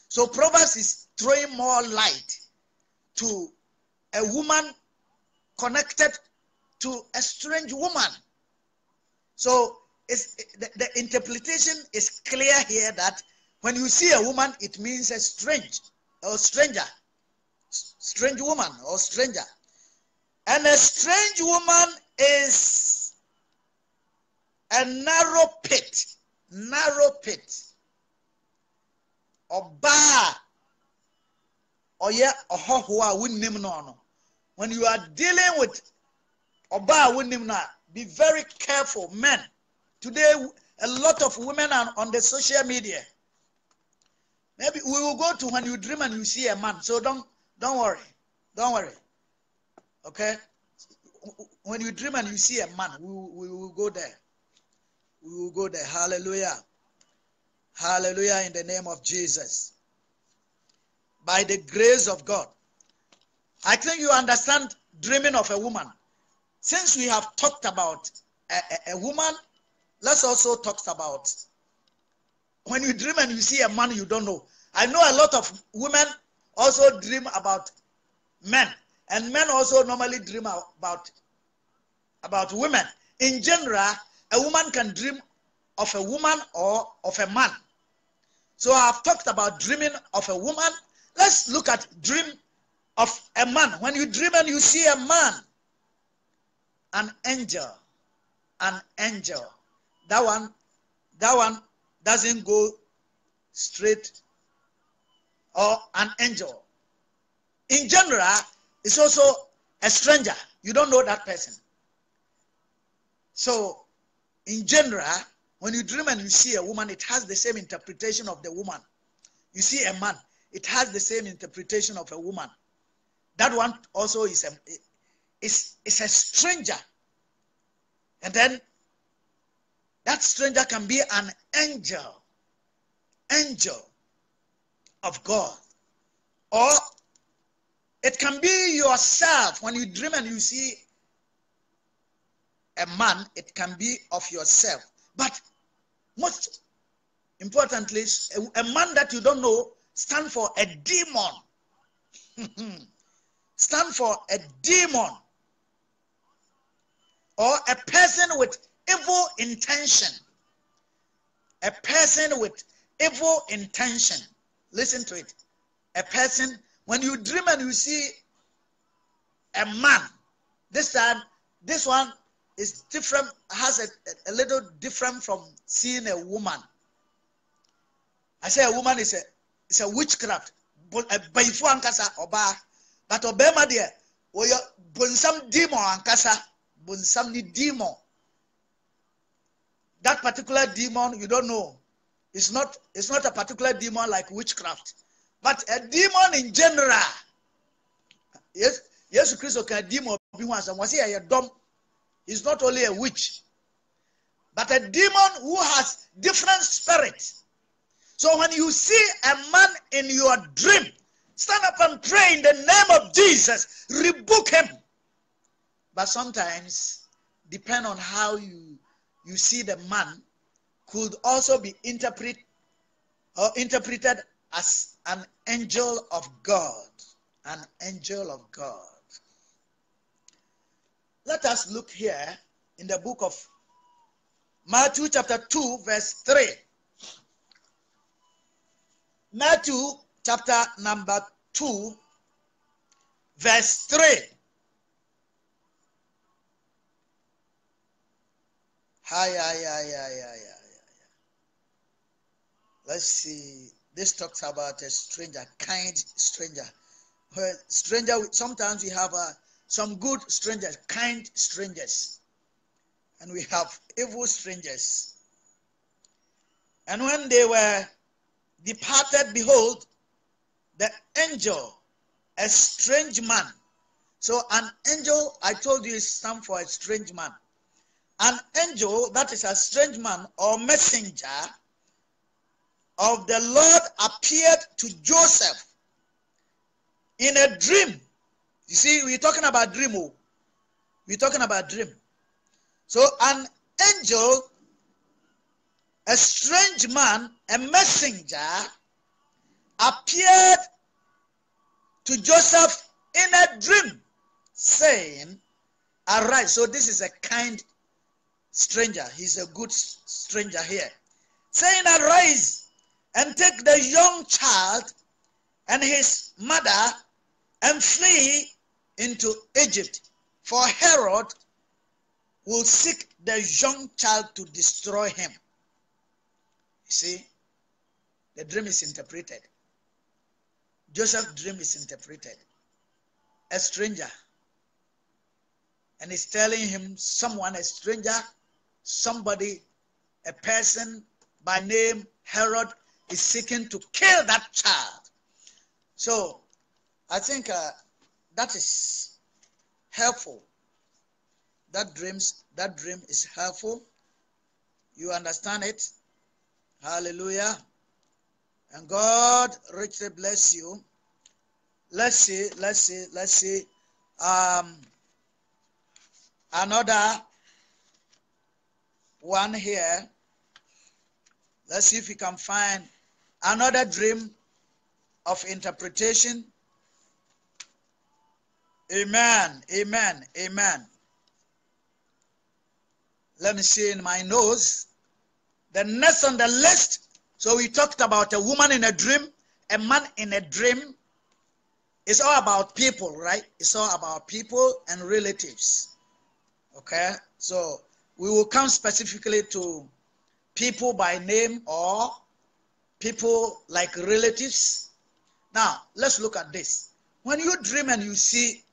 So Proverbs is throwing more light to a woman connected to a strange woman. So it's, the, the interpretation is clear here that when you see a woman, it means a strange or stranger, strange woman or stranger. And a strange woman is a narrow pit, narrow pit. Oba ɔyɛ ɔhɔhoɔ a wonnim no no when you are dealing with ɔbaa a wonnim no be very careful. Men today a lot of women are on the social media. Maybe we will go to when you dream and you see a man so don't don't worry don't worry okay when you dream and you see a man we, we will go there we will go there hallelujah hallelujah in the name of jesus by the grace of God. I think you understand dreaming of a woman. Since we have talked about a, a, a woman, let's also talk about when you dream and you see a man you don't know. I know a lot of women also dream about men, and men also normally dream about about women. In general, a woman can dream of a woman or of a man. So I've talked about dreaming of a woman Let's look at dream of a man. When you dream and you see a man, an angel, an angel. That one, that one doesn't go straight or an angel. In general, it's also a stranger. You don't know that person. So, in general, when you dream and you see a woman, it has the same interpretation of the woman. You see a man, it has the same interpretation of a woman. That one also is a is, is a stranger. And then that stranger can be an angel, angel of God. Or it can be yourself. When you dream and you see a man, it can be of yourself. But most importantly, a, man that you don't know stand for a demon. stand for a demon or a person with evil intention. A person with evil intention. Listen to it. A person, when you dream and you see a man, this time, this one is different, has a, a little different from seeing a woman. I say a woman is a it's a witchcraft. Eh, Bayifo ankasa ọbaa but ọbɛrima deɛ wɔyɛ bonsam demon ankasa bonsam ni demon. That particular demon you don't know. It's not it's not a particular demon like witchcraft, but a demon in general. Yes, yes, Christ can demon be one. Someone say a dumb. He's not only a witch, but a demon who has different spirits. So when you see a man in your dream, stand up and pray in the name of Jesus, rebuke him. But sometimes, depend on how you you see the man, could also be interpret or interpreted as an angel of God. An angel of God. Let us look here in the book of Matthew chapter 2, verse 3. Matthew chapter number 2, verse 3. Hi, hi, hi, hi, hi, hi. Let's see. This talks about a stranger, kind stranger. Well, stranger, sometimes we have uh, some good strangers, kind strangers, and we have evil strangers. And when they were departed, behold, the angel, a strange man. So an angel, I told you, is stand for a strange man. An angel, that is a strange man or messenger of the Lord appeared to Joseph in a dream. You see, we're talking about dream. Oh. We're talking about dream. So an angel a strange man, a messenger, appeared to Joseph in a dream, saying, Arise. So this is a kind stranger. He's a good stranger here. Saying, Arise and take the young child and his mother and flee into Egypt. For Herod will seek the young child to destroy him. You see, the dream is interpreted. Joseph's dream is interpreted. A stranger. And he's telling him someone, a stranger, somebody, a person by name Herod is seeking to kill that child. So I think uh, that is helpful. That dreams, that dream is helpful. You understand it? Hallelujah. And God richly bless you. Let's see, let's see, let's see. Um, another one here. Let's see if we can find another dream of interpretation. Amen, amen, amen. Let me see in my nose. The next on the list, so we talked about a woman in a dream, a man in a dream. It's all about people, right? It's all about people and relatives. Okay? So we will come specifically to people by name or people like relatives. Now, let's look at this. When you dream and you see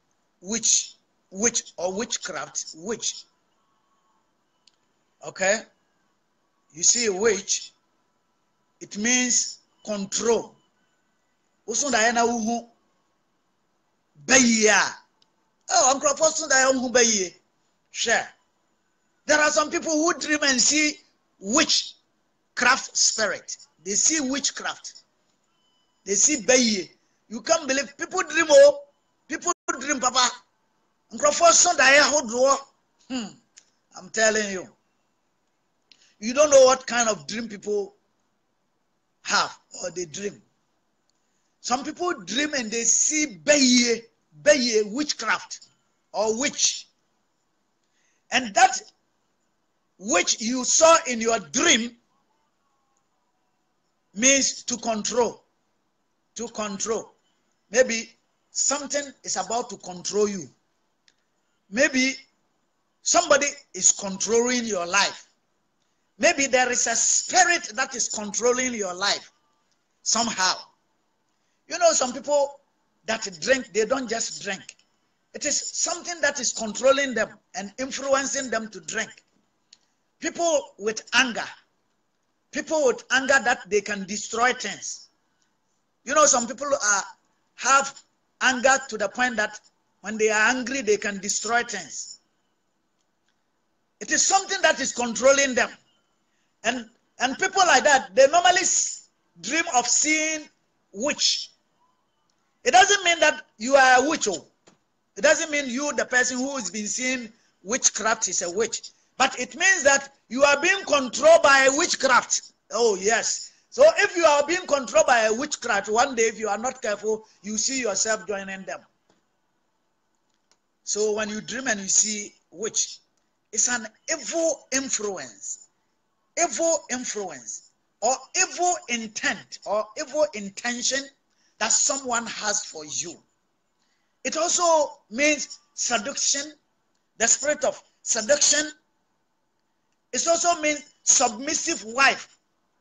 witch, witch or witchcraft, witch, okay? You see a witch, it means control. Oh, bɛyie. There are some people who dream and see witchcraft spirit. They see witchcraft. They see bɛyie. You can't believe people dream oh, people dream papa. Nkurɔfoɔ so da yɛ ahodoɔ. Hmm. I'm telling you. You don't know what kind of dream people have or they dream. Some people dream and they see Beye, Beye witchcraft or witch. And that which you saw in your dream means to control. To control. Maybe something is about to control you. Maybe somebody is controlling your life. Maybe there is a spirit that is controlling your life somehow. You know, some people that drink, they don't just drink. It is something that is controlling them and influencing them to drink. People with anger, people with anger that they can destroy things. You know, some people are have anger to the point that when they are angry, they can destroy things. It is something that is controlling them. And and people like that, they normally dream of seeing witch. It doesn't mean that you are a witch. Oh. It doesn't mean you, the person who has been seeing witchcraft, is a witch. But it means that you are being controlled by witchcraft. Oh, yes. So if you are being controlled by a witchcraft, one day, if you are not careful, you see yourself joining them. So when you dream and you see witch, it's an evil influence. Evil influence or evil intent or evil intention that someone has for you. It also means seduction, the spirit of seduction. It also means submissive wife.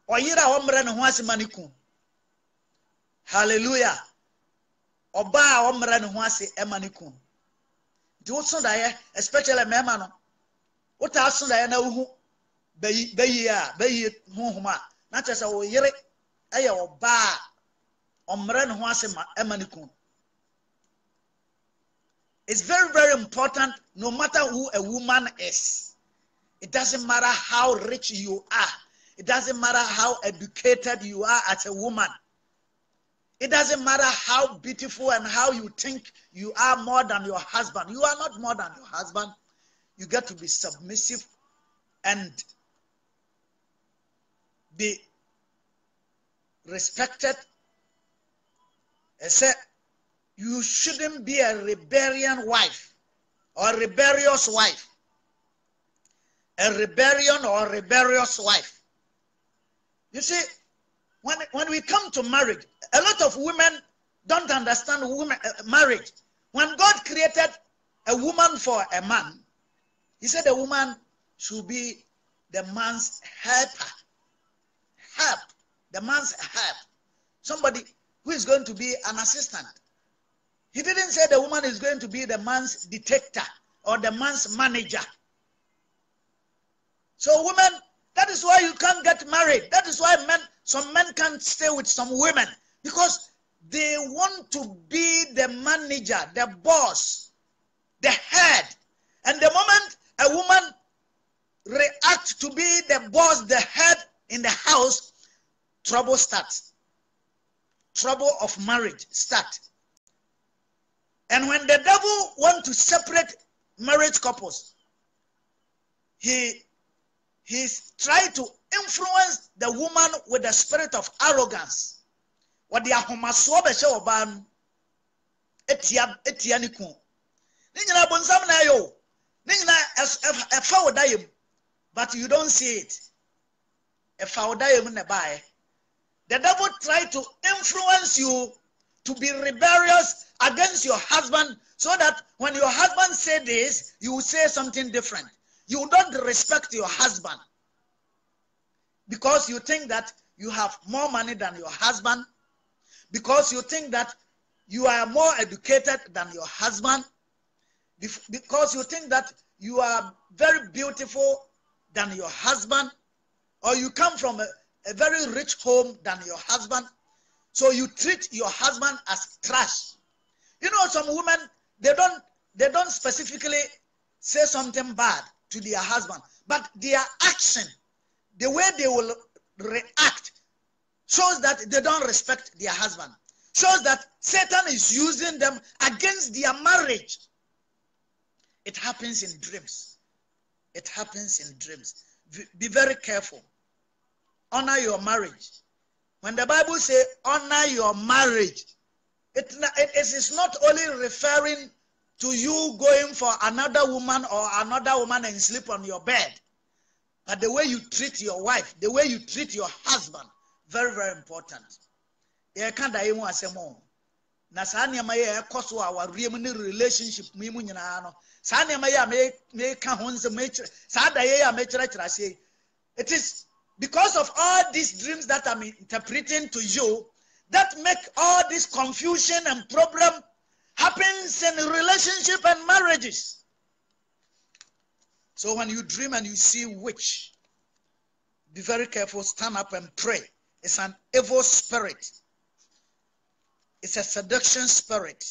Ɔyere a wɔmmerɛ ne ho ase ma ne kun. Hallelujah. Ɔbaa a wɔmmerɛ ne ho ase ma ne kun. Nti woso daeɛ, especially mmarima no, wotaa so daeɛ na wohu bɛyi a bɛyi honhom a na kyerɛ sɛ wo yere yɛ ɔbaa a ɔmmerɛ ne ho ase ma ma ne kun. It's very, very important no matter who a woman is. It doesn't matter how rich you are. It doesn't matter how educated you are as a woman. It doesn't matter how beautiful and how you think you are more than your husband. You are not more than your husband. You get to be submissive and be respected. I said, you shouldn't be a rebellion wife or rebellious wife. A rebellion or a rebellious wife. You see, when, when we come to marriage, a lot of women don't understand women, uh, marriage. When God created a woman for a man, He said the woman should be the man's helper. Help. The man's help. Somebody who is going to be an assistant. He didn't say the woman is going to be the man's detector or the man's manager. So, women, that is why you can't get married. That is why men, some men can't stay with some women because they want to be the manager, the boss, the head. And the moment a woman reacts to be the boss, the head in the house, trouble starts. Trouble of marriage starts. And when the devil want to separate marriage couples, he he's trying to influence the woman with the spirit of arrogance. What the ahomasoɔ bɛhyɛ ɔbaa no etia etia ne kun. Ne nyinaa bonsam na ɛyɛ o. Ne nyinaa ɛfa wo da yam but you don't see it. Ɛfa wo da yam na ɛbaayɛ. The devil try to influence you to be rebellious against your husband so that when your husband say this you will say something different you don't respect your husband because you think that you have more money than your husband because you think that you are more educated than your husband because you think that you are very beautiful than your husband or you come from a, a very rich home than your husband. So you treat your husband as trash. You know, some women they don't they don't specifically say something bad to their husband, but their action, the way they will react, shows that they don't respect their husband. Shows that Satan is using them against their marriage. It happens in dreams. It happens in dreams. Be very careful. Honor your marriage. When the Bible says honor your marriage, it, it is not only referring to you going for another woman or another woman and sleep on your bed, but the way you treat your wife, the way you treat your husband, very, very important. yɛka da yi mu asɛm o na saa nneɛma yi a ɛkɔ so a awareɛ mu ne relationship mu mu nyinaa no saa nneɛma yi a meka ho nsɛm mekyerɛ saa da yi a mekyerɛkyerɛ aseɛ it is because of all these dreams that i'm interpreting to you that make all this confusion and problem happens in relationship and marriages so when you dream and you see witch be very careful stand up and pray it's an evil spirit it's a seduction spirit.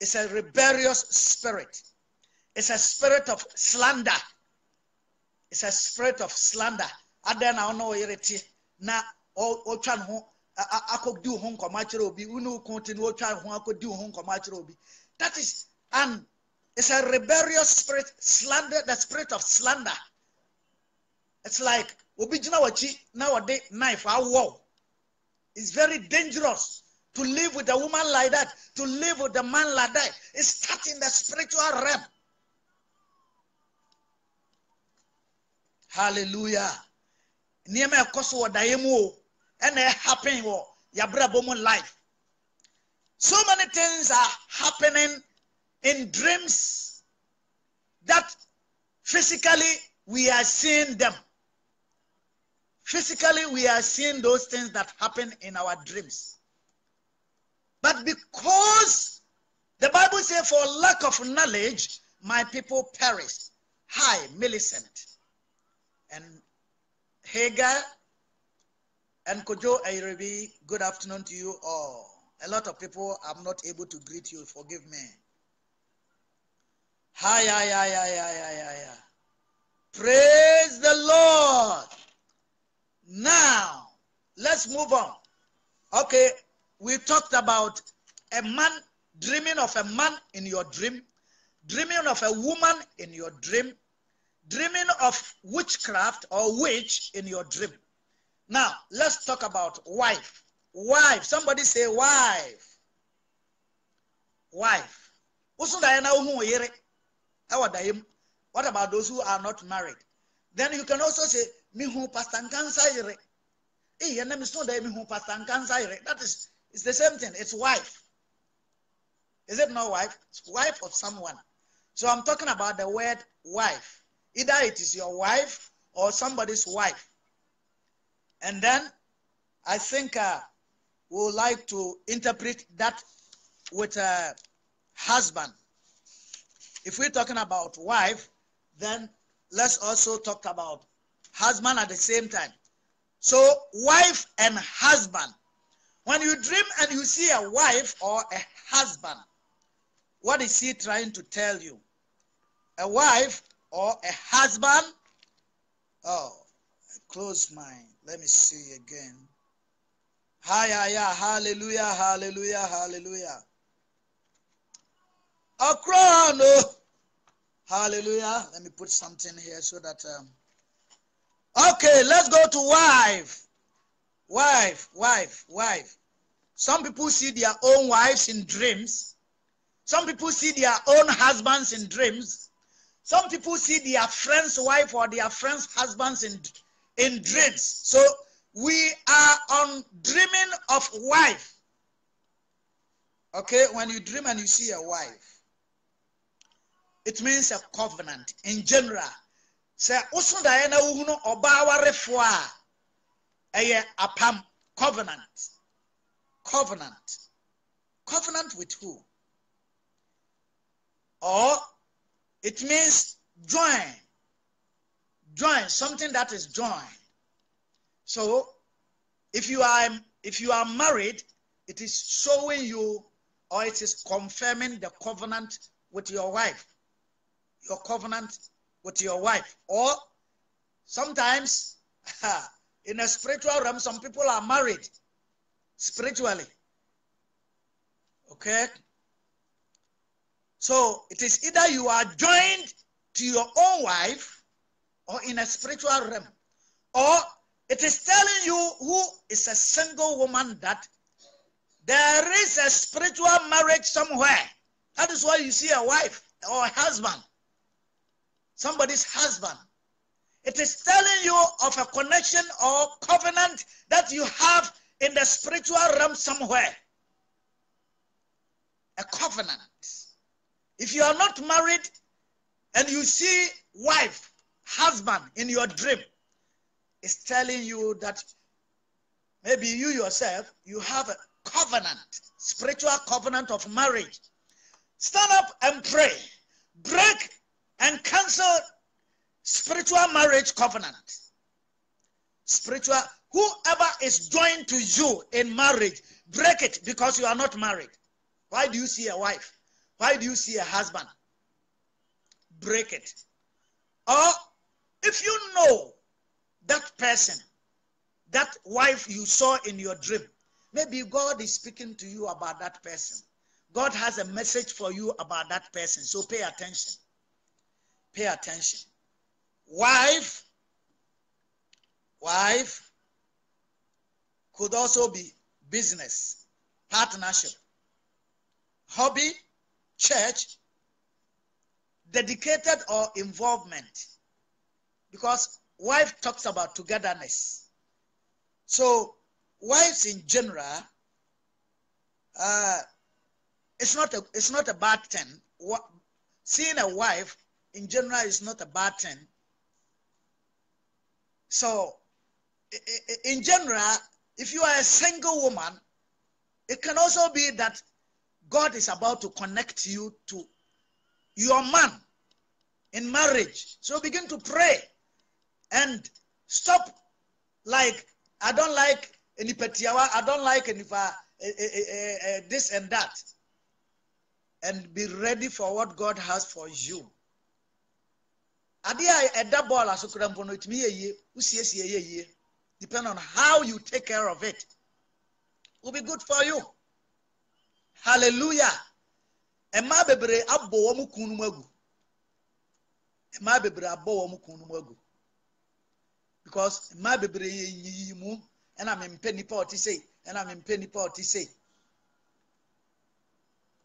It's a rebellious spirit. It's a spirit of slander. It's a spirit of slander. Ho akodi ho nkɔmɔ akyerɛ obi. That is and it's a rebellious spirit, slander, the spirit of slander. It's like obi gyina wakyi na wɔde knife awɔ. It's very dangerous. To live with a woman like that, to live with a man like that it's starting the spiritual realm. Hallelujah. Nneɛma ɛkɔ ɛna ɛhappen wɔ yabrabɔ mu life. So many things are happening in dreams that physically we are seeing them. Physically, we are seeing those things that happen in our dreams. But because the Bible says, for lack of knowledge, my people perish. Hi, Millicent. And Hagar and Kojo Airebi, good afternoon to you all. A lot of people I'm not able to greet you. Forgive me. Hi, hi, hi, hi, hi, hi, hi. Praise the Lord. Now, let's move on. Okay, we talked about a man dreaming of a man in your dream, dreaming of a woman in your dream, dreaming of witchcraft or witch in your dream. Now, let's talk about wife. Wife. Somebody say wife. Wife. What about those who are not married? Then you can also say, Mihu Hey, and That is it's the same thing. It's wife. Is it not wife? It's wife of someone. So I'm talking about the word wife. Either it is your wife or somebody's wife. And then I think uh, we would like to interpret that with a husband. If we're talking about wife, then let's also talk about husband at the same time. So wife and husband when you dream and you see a wife or a husband, what is he trying to tell you? A wife or a husband? Oh, close mine. Let me see again. Hi, hallelujah, hallelujah, hallelujah. A crown, oh. hallelujah. Let me put something here so that. Um... Okay, let's go to wife. Wife, wife, wife. Some people see their own wives in dreams. Some people see their own husbands in dreams. Some people see their friend's wife or their friend's husbands in, in dreams. So we are on dreaming of wife. Okay, when you dream and you see a wife, it means a covenant in general. Say, usu da na uhunu oba warefoa eye apam covenant. Covenant. Covenant with who? Or it means join. Join, something that is joined. So if you are if you are married, it is showing you or it is confirming the covenant with your wife. Your covenant with your wife. Or sometimes in a spiritual realm, some people are married spiritually. Okay? So it is either you are joined to your own wife or in a spiritual realm, or It is telling you who is a single woman that there is a spiritual marriage somewhere. That is why you see a wife or a husband, somebody's husband. It is telling you of a connection or covenant that you have in the spiritual realm somewhere. A covenant. If you are not married and you see wife, husband in your dream, is telling you that maybe you yourself, you have a covenant, spiritual covenant of marriage. Stand up and pray. Break and cancel spiritual marriage covenant. Spiritual, whoever is joined to you in marriage, break it because you are not married. Why do you see a wife? Why do you see a husband? Break it. Or if you know that person, that wife you saw in your dream, maybe God is speaking to you about that person. God has a message for you about that person. So pay attention. Pay attention. Wife, wife could also be business, partnership, hobby, church, dedicated or involvement. Because wife talks about togetherness. So wives in general, uh, it's not a it's not a bad thing. What, seeing a wife in general is not a bad thing. So, in general, if you are a single woman, it can also be that God is about to connect you to your man in marriage. So begin to pray and stop like I don't like any petiawa, I don't like any uh, eh, eh, eh, this and that. And be ready for what God has for you. adeɛ a ɛda bɔɔl asokora mpo no etumi yɛ yie wosiesie yɛ depend on how you take care of it. Will be good for you. Hallelujah. Mmaa bebree abɔ wɔn kun mu agu mmaa bebree abɔ because mmaa bebree yiyi mu ɛna mempɛ nipa ɔte sei ɛna mempɛ nipa ɔte sei.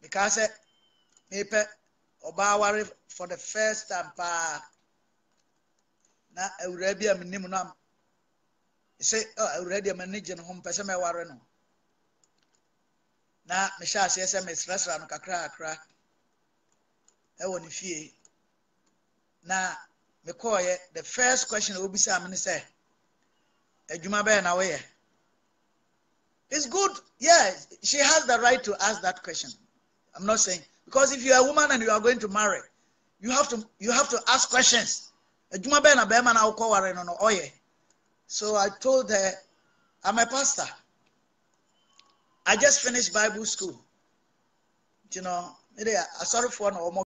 Because mepɛ ɔbaa ware for the first time paa. na awuraa bi a menim no sɛ awuraa deɛ m'ani gye ne ho mpɛ sɛ mɛware no. Na mehyɛ aseɛ sɛ mesrasra no kakra kakra ɛwɔ ne fie. Na the first question a wɔbisaa me ne sɛ adwuma bɛyɛ na it's good. Yeah she has the right to ask that question. I'm not saying because if you're a woman and you are going to marry you have to you have to ask questions. Adwuma bɛyɛ na bɛrima na so i told her i'm a pastor. I just finished bible school. You know asɔrefoɔ na wɔn